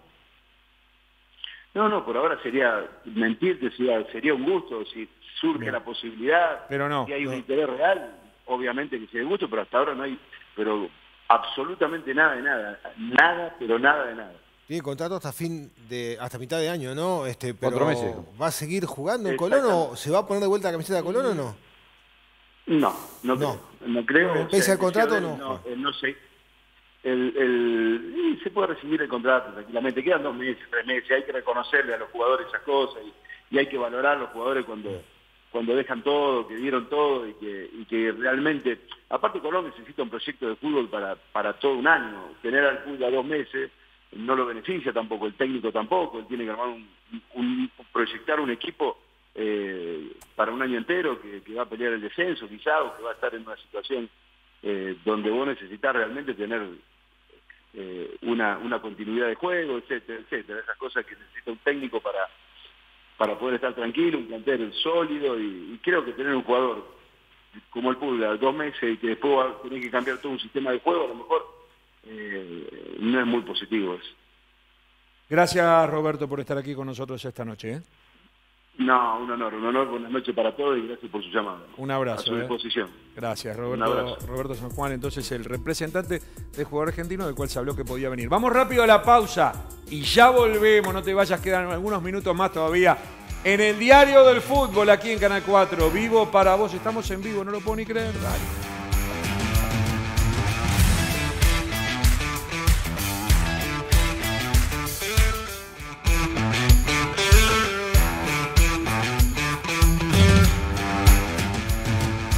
No, no, por ahora sería mentirte, sería, sería un gusto, si surge la posibilidad, pero no, si hay un interés real, obviamente que sería un gusto, pero hasta ahora no hay, pero absolutamente nada de nada, nada, pero nada de nada. Tiene contrato hasta fin de, hasta mitad de año, ¿no? Este, pero meses. ¿Va a seguir jugando en Colón o se va a poner de vuelta la camiseta de Colón o no? No, no, creo. No creo. ¿Pese al contrato o no? No, no sé el, el se puede recibir el contrato tranquilamente. Quedan dos meses, tres meses, hay que reconocerle a los jugadores esas cosas y, hay que valorar a los jugadores cuando, cuando dejan todo, que dieron todo y que, y que realmente, aparte Colón necesita un proyecto de fútbol para, para todo un año, tener al fútbol a dos meses no lo beneficia tampoco, el técnico tampoco, él tiene que armar un, proyectar un equipo eh, para un año entero que, que, va a pelear el descenso quizá o que va a estar en una situación eh, donde vos necesitas realmente tener eh, una, una continuidad de juego, etcétera, etcétera. Esas cosas que necesita un técnico para, para poder estar tranquilo, un plantel sólido y, creo que tener un jugador como el Pulga, dos meses y que después va a tener que cambiar todo un sistema de juego, a lo mejor eh, no es muy positivo eso. Gracias Roberto por estar aquí con nosotros esta noche. ¿eh? No, un honor, un honor. Buenas noches para todos y gracias por su llamada. Un abrazo. A su ¿eh? disposición. Gracias, Roberto, Roberto San Juan, entonces el representante del jugador argentino del cual se habló que podía venir. Vamos rápido a la pausa y ya volvemos. No te vayas, quedan algunos minutos más todavía. En el diario del fútbol, aquí en Canal 4, vivo para vos. Estamos en vivo, no lo puedo ni creer.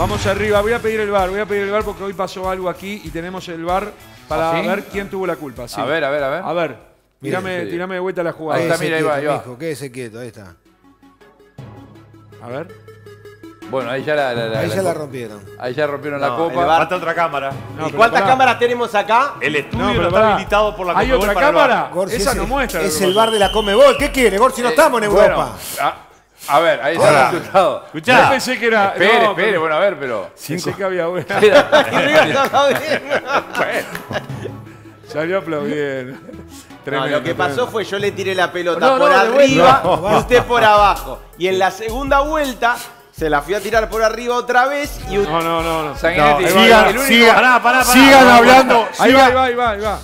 Vamos arriba, voy a pedir el bar, voy a pedir el bar porque hoy pasó algo aquí y tenemos el bar para ¿Ah, ver quién tuvo la culpa. A ver, a ver, a ver. A ver, tirame, de vuelta la jugada. Ahí está, mira, ahí va, ahí va. Quédese quieto, ahí está. A ver. Bueno, ahí ya la, ahí ya la rompieron. Ahí ya rompieron la copa. Falta otra cámara. ¿Y cuántas cámaras tenemos acá? El estudio no, está habilitado por la ¿Hay otra cámara? Esa no muestra. Es el bar de la Comebol. ¿Qué quiere, Gorsi? No eh, estamos en Europa. A, ver, ahí está el resultado. Escuchá. Yo pensé que era. Espere, espere, bueno, a ver, pero. Pensé que había una. (laughs) (laughs) (laughs) Salió aplaudiendo. No, lo que pasó fue yo le tiré la pelota por arriba y usted por abajo. Y en la segunda vuelta se la fui a tirar por arriba otra vez y No, no, no, no. Sanguinetti, sigan, sigan, pará, pará, sigan hablando. Ahí va, ahí va, ahí va, ahí va.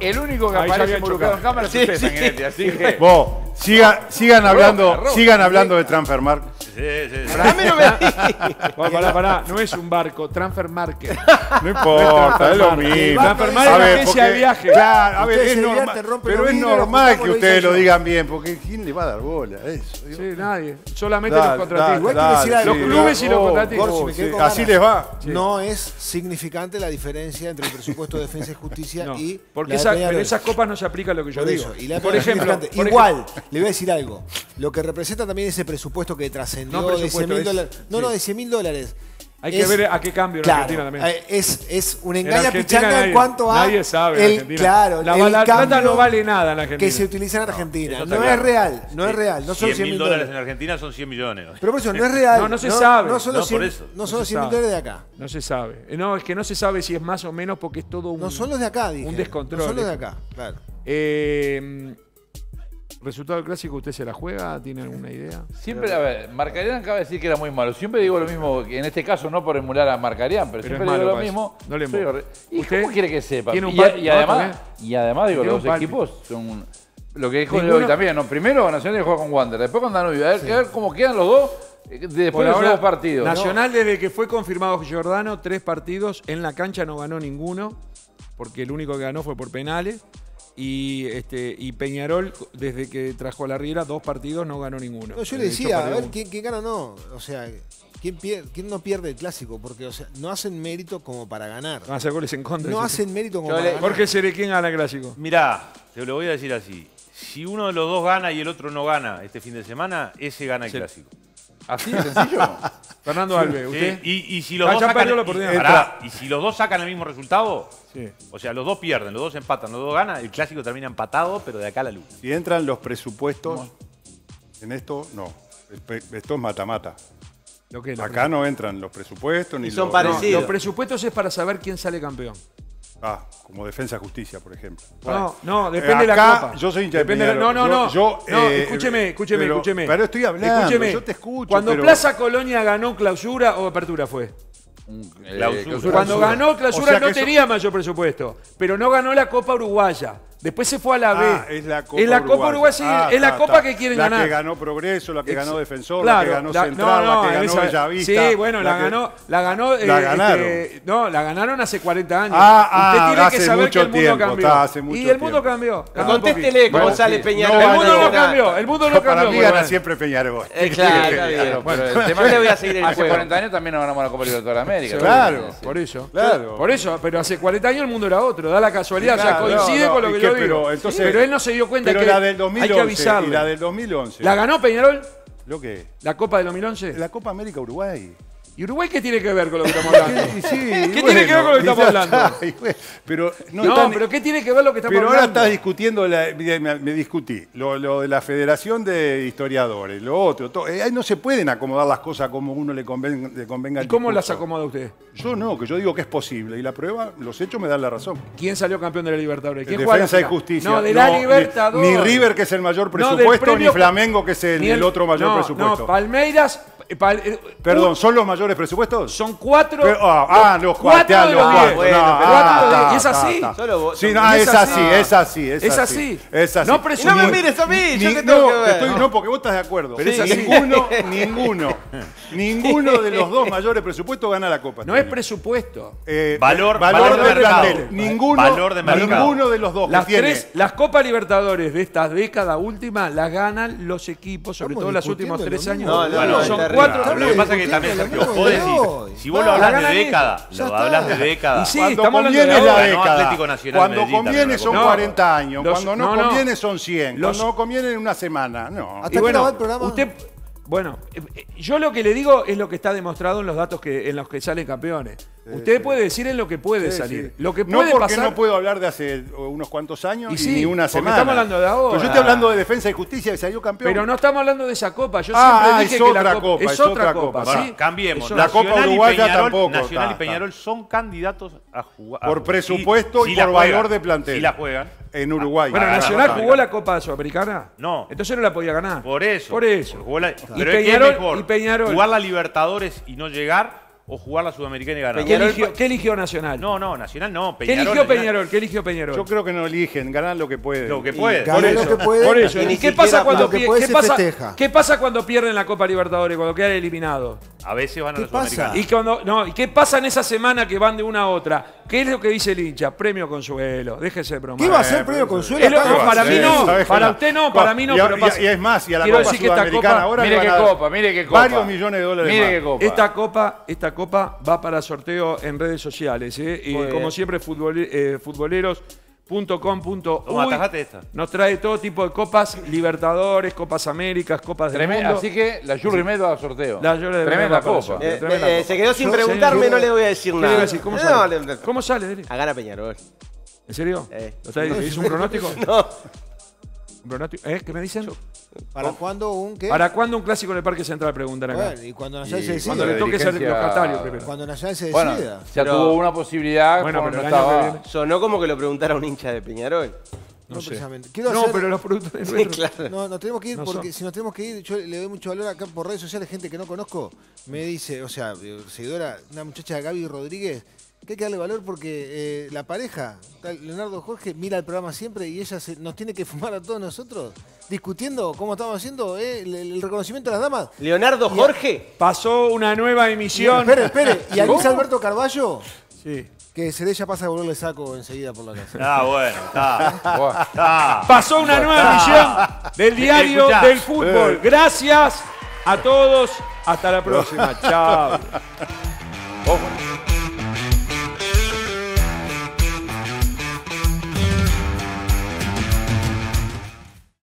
El único que aparece involucrado en cámara es usted, Sanguinetti, así que... Vos, sigan, sigan hablando, sigan hablando de Transfermark. Sí, sí, no me (laughs) Pará, pará, no es un barco, Transfer Market. (laughs) No importa, es lo mismo. Transfer Market es una agencia de viaje. Claro, a ver, es normal. Pero es normal que ustedes lo digan bien, porque ¿quién le va a dar bola a eso? Sí, nadie. Solamente los contratistas. Los clubes y los contratistas. Así les va. No es significante la diferencia entre el presupuesto de defensa y justicia y. Porque esas copas no se aplica a lo que yo digo. Por ejemplo, igual, le voy a decir algo. Lo que representa también ese presupuesto que trascendió no, de 100 mil dólares. No, no, de 100 mil dólares. Hay que ver a qué cambio en Argentina también. Eh, es, es un engaño pichanga en cuanto a. Nadie sabe. El, Argentina. Claro, la, el la plata no vale nada en Argentina. Que se utiliza en Argentina. No, es real. No es real. No son 100 mil dólares. en Argentina son 100 millones. Pero por eso no es real. No, no se sabe. No son los 100 mil dólares de acá. No se sabe. No, es que no se sabe si es más o menos porque es todo un. No son los de acá, dije. Un descontrol. No son los de acá, claro. Eh. ¿Resultado del clásico usted se la juega? ¿Tiene alguna idea? Siempre, a ver, Marcarián acaba de decir que era muy malo. Siempre digo lo mismo, en este caso no por emular a Marcarián, pero, siempre digo lo mismo. No le ¿Y cómo quiere que sepa? Y, y, además, y además, digo, los equipos son... Lo que dijo hoy también, ¿no? Primero Nacional juega con Wander, después con Danubio. A ver, a ver cómo quedan los dos eh, después de los dos partidos. Nacional, desde que fue confirmado Giordano, tres partidos. En la cancha no ganó ninguno, porque el único que ganó fue por penales. Y, este, y Peñarol, desde que trajo a la Riera, dos partidos, no ganó ninguno. yo le decía, a ver, ¿quién, gana no? O sea, ¿quién, ¿quién no pierde el clásico? Porque o sea, no hacen mérito como para ganar. No hacen goles en contra. No hacen mérito como para ganar. Jorge Seré, ¿quién gana el clásico? Mirá, te lo voy a decir así. Si uno de los dos gana y el otro no gana este fin de semana, ese gana el clásico. ¿Así de sencillo? (laughs) Fernando Alves, ¿usted? Y, si los dos sacan, y, si los dos sacan el mismo resultado, o sea, los dos pierden, los dos empatan, los dos ganan, el clásico termina empatado, pero de acá a la luz. Si entran los presupuestos, en esto no. Esto es mata-mata. Acá no entran los presupuestos ni son parecidos. los presupuestos es para saber quién sale campeón. Ah, como defensa justicia, por ejemplo. No, no, depende de la copa. Yo soy hincha de No, no, no. Yo, eh, escúcheme, escúcheme, pero, escúcheme. Pero estoy hablando, escúcheme. yo te escucho. Cuando Plaza Colonia ganó clausura o apertura fue. Clausura. Cuando ganó clausura no tenía mayor presupuesto, pero no ganó la Copa Uruguaya. Después se fue a la B. Ah, es la Copa, es la Copa Uruguay, sí, ah, es la Copa que quieren ganar. La que ganó Progreso, la que ganó Defensor, la que ganó Central, la que ganó Bellavista. Sí, bueno, la, ganó, la ganó. La eh, ganaron. Este, no, la ganaron hace 40 años. Ah, ah, Usted tiene que saber que el mundo tiempo, cambió. hace mucho y el mundo cambió. Contéstele cómo sale Peñarol. el mundo no cambió, el mundo no cambió. Para mí gana siempre Peñarol. Eh, claro, Yo (laughs) le voy a seguir el Hace 40 años también nos ganamos la Copa Libertadores de América. Claro, por eso. Por eso, pero hace 40 años el mundo era otro. Da la casualidad, o sea, coincide con lo que yo digo. Pero él no se dio cuenta que hay que avisarle. Y la del 2011. ¿La ganó Peñarol? ¿Lo qué? ¿La Copa del 2011? La Copa América Uruguay. ¿Y Uruguay qué tiene que ver con lo que estamos (laughs) hablando? ¿Qué tiene que ver con lo que estamos hablando? (laughs) pero no, pero ¿qué tiene que ver lo que estamos hablando? Pero ahora estás discutiendo, me, discutí, lo, de la Federación de Historiadores, lo otro. Eh, ahí no se pueden acomodar las cosas como uno le convenga. Le convenga ¿Y cómo las acomoda usted? Yo no, que yo digo que es posible. Y la prueba, los hechos me dan la razón. ¿Quién salió campeón de la Libertadores? ¿Quién Defensa y Justicia. No, de la Libertadores. Ni, River, que es el mayor presupuesto, ni Flamengo, que es el, otro mayor presupuesto. No, Palmeiras eh, eh, Perdón, ¿son los mayores presupuestos? Son cuatro. ah, ah, los cuatro. los cuatro. Ah, y es así. Sí, no, es así, es así, es así. Es así. No, no me mires a mí, yo que tengo que ver. no, porque vos estás de acuerdo. Pero Ninguno, (laughs) ninguno, ninguno de los dos mayores presupuestos gana la Copa. No es presupuesto. Eh, valor, valor, de plantel. Ninguno, valor de ninguno de los dos. Las, tres, las Copas Libertadores de esta década última las ganan los equipos, sobre todo los últimos tres años. No, no, son cuatro. Lo que pasa es que también, vos decís, si vos lo hablas de década, lo hablas de década. Cuando conviene es la década. Cuando conviene son 40 años. Cuando no conviene son 100. Cuando no conviene en una semana. No. Hasta bueno, el programa. Usted Bueno, eh, eh, yo lo que le digo es lo que está demostrado en los datos que, en los que salen campeones. Usted puede decir en lo que puede salir. Lo que puede no porque no puedo hablar de hace unos cuantos años y, ni una semana. estamos hablando de ahora. Pero yo estoy hablando de defensa y justicia que salió campeón. Pero no estamos hablando de esa copa. Yo ah, siempre dije es que otra la copa, es, otra copa. ¿sí? cambiemos. La Copa Uruguaya tampoco. Nacional y Peñarol son candidatos a jugar. Por presupuesto y por valor de plantel. Si la juegan. En Uruguay. Bueno, Nacional jugó la Copa Sudamericana. No. Entonces no la podía ganar. Por eso. Por eso. y, Peñarol, y Peñarol. Jugar la Libertadores y no llegar o jugar la Sudamericana y ganar. ¿Qué eligió, Nacional? No, no, Nacional no. Peñarol, ¿Qué eligió Peñarol? ¿Qué eligió Peñarol? Yo creo que no eligen, ganan lo que pueden. Lo que pueden. Por eso. Lo que pueden, por eso. ¿Y qué pasa cuando ¿qué pasa, ¿Qué pasa cuando pierden la Copa Libertadores, cuando quedan eliminados? A veces van a la Sudamericana. ¿Y, cuando, no, ¿Y qué pasa en esa semana que van de una a otra? ¿Qué es lo que dice el hincha? Premio Consuelo. Déjese de broma. ¿Qué va a ser premio Consuelo? para mí no. Para usted no, para mí no. pero pasa. y, es más, y a la Quiero Copa decir que esta copa, ahora mire qué copa, mire qué copa. Varios millones de dólares mire Qué copa. Esta copa, esta copa va para sorteo en redes sociales. ¿eh? Y como siempre, eh, futboleros esta. Nos trae todo tipo de copas, Libertadores, Copas Américas, Copas del mundo. Así que la sí. va a sorteo. La Tremenda copa. Eh, eh, se quedó sin preguntarme, no le voy a decir nada. Decir? ¿Cómo, sale? ¿Cómo sale? A gana Peñarol. ¿En serio? Eh. ¿Es (laughs) un pronóstico? no. ¿Eh? ¿Qué me dicen? ¿Para cuándo un qué? ¿Para cuándo un clásico en el Parque Central? Preguntan acá. Bueno, y cuando Nacional se decida. Cuando le toque ser locatario primero. Cuando Nacional se decida. ya tuvo una posibilidad. Bueno, pero no estaba... Sonó como que lo preguntara un hincha de Peñarol. No, precisamente. no pero los productores sí, claro. No, nos tenemos que ir porque si nos tenemos que ir, yo le doy mucho valor acá por redes sociales, gente que no conozco, me dice, o sea, seguidora, una muchacha Gaby Rodríguez, que hay que darle valor porque eh, la pareja, Leonardo Jorge, mira el programa siempre y ella nos tiene que fumar a todos nosotros, discutiendo cómo estamos haciendo eh, el, reconocimiento de las damas. Leonardo Jorge. pasó una nueva emisión. espere, espere. (laughs) Y a Luis Alberto Carballo. Sí. Que ya pasa a volverle saco enseguida por la casa. Ah, bueno, está. (laughs) Pasó una nueva emisión del diario del fútbol. Gracias a todos. Hasta la próxima. (laughs) Chao.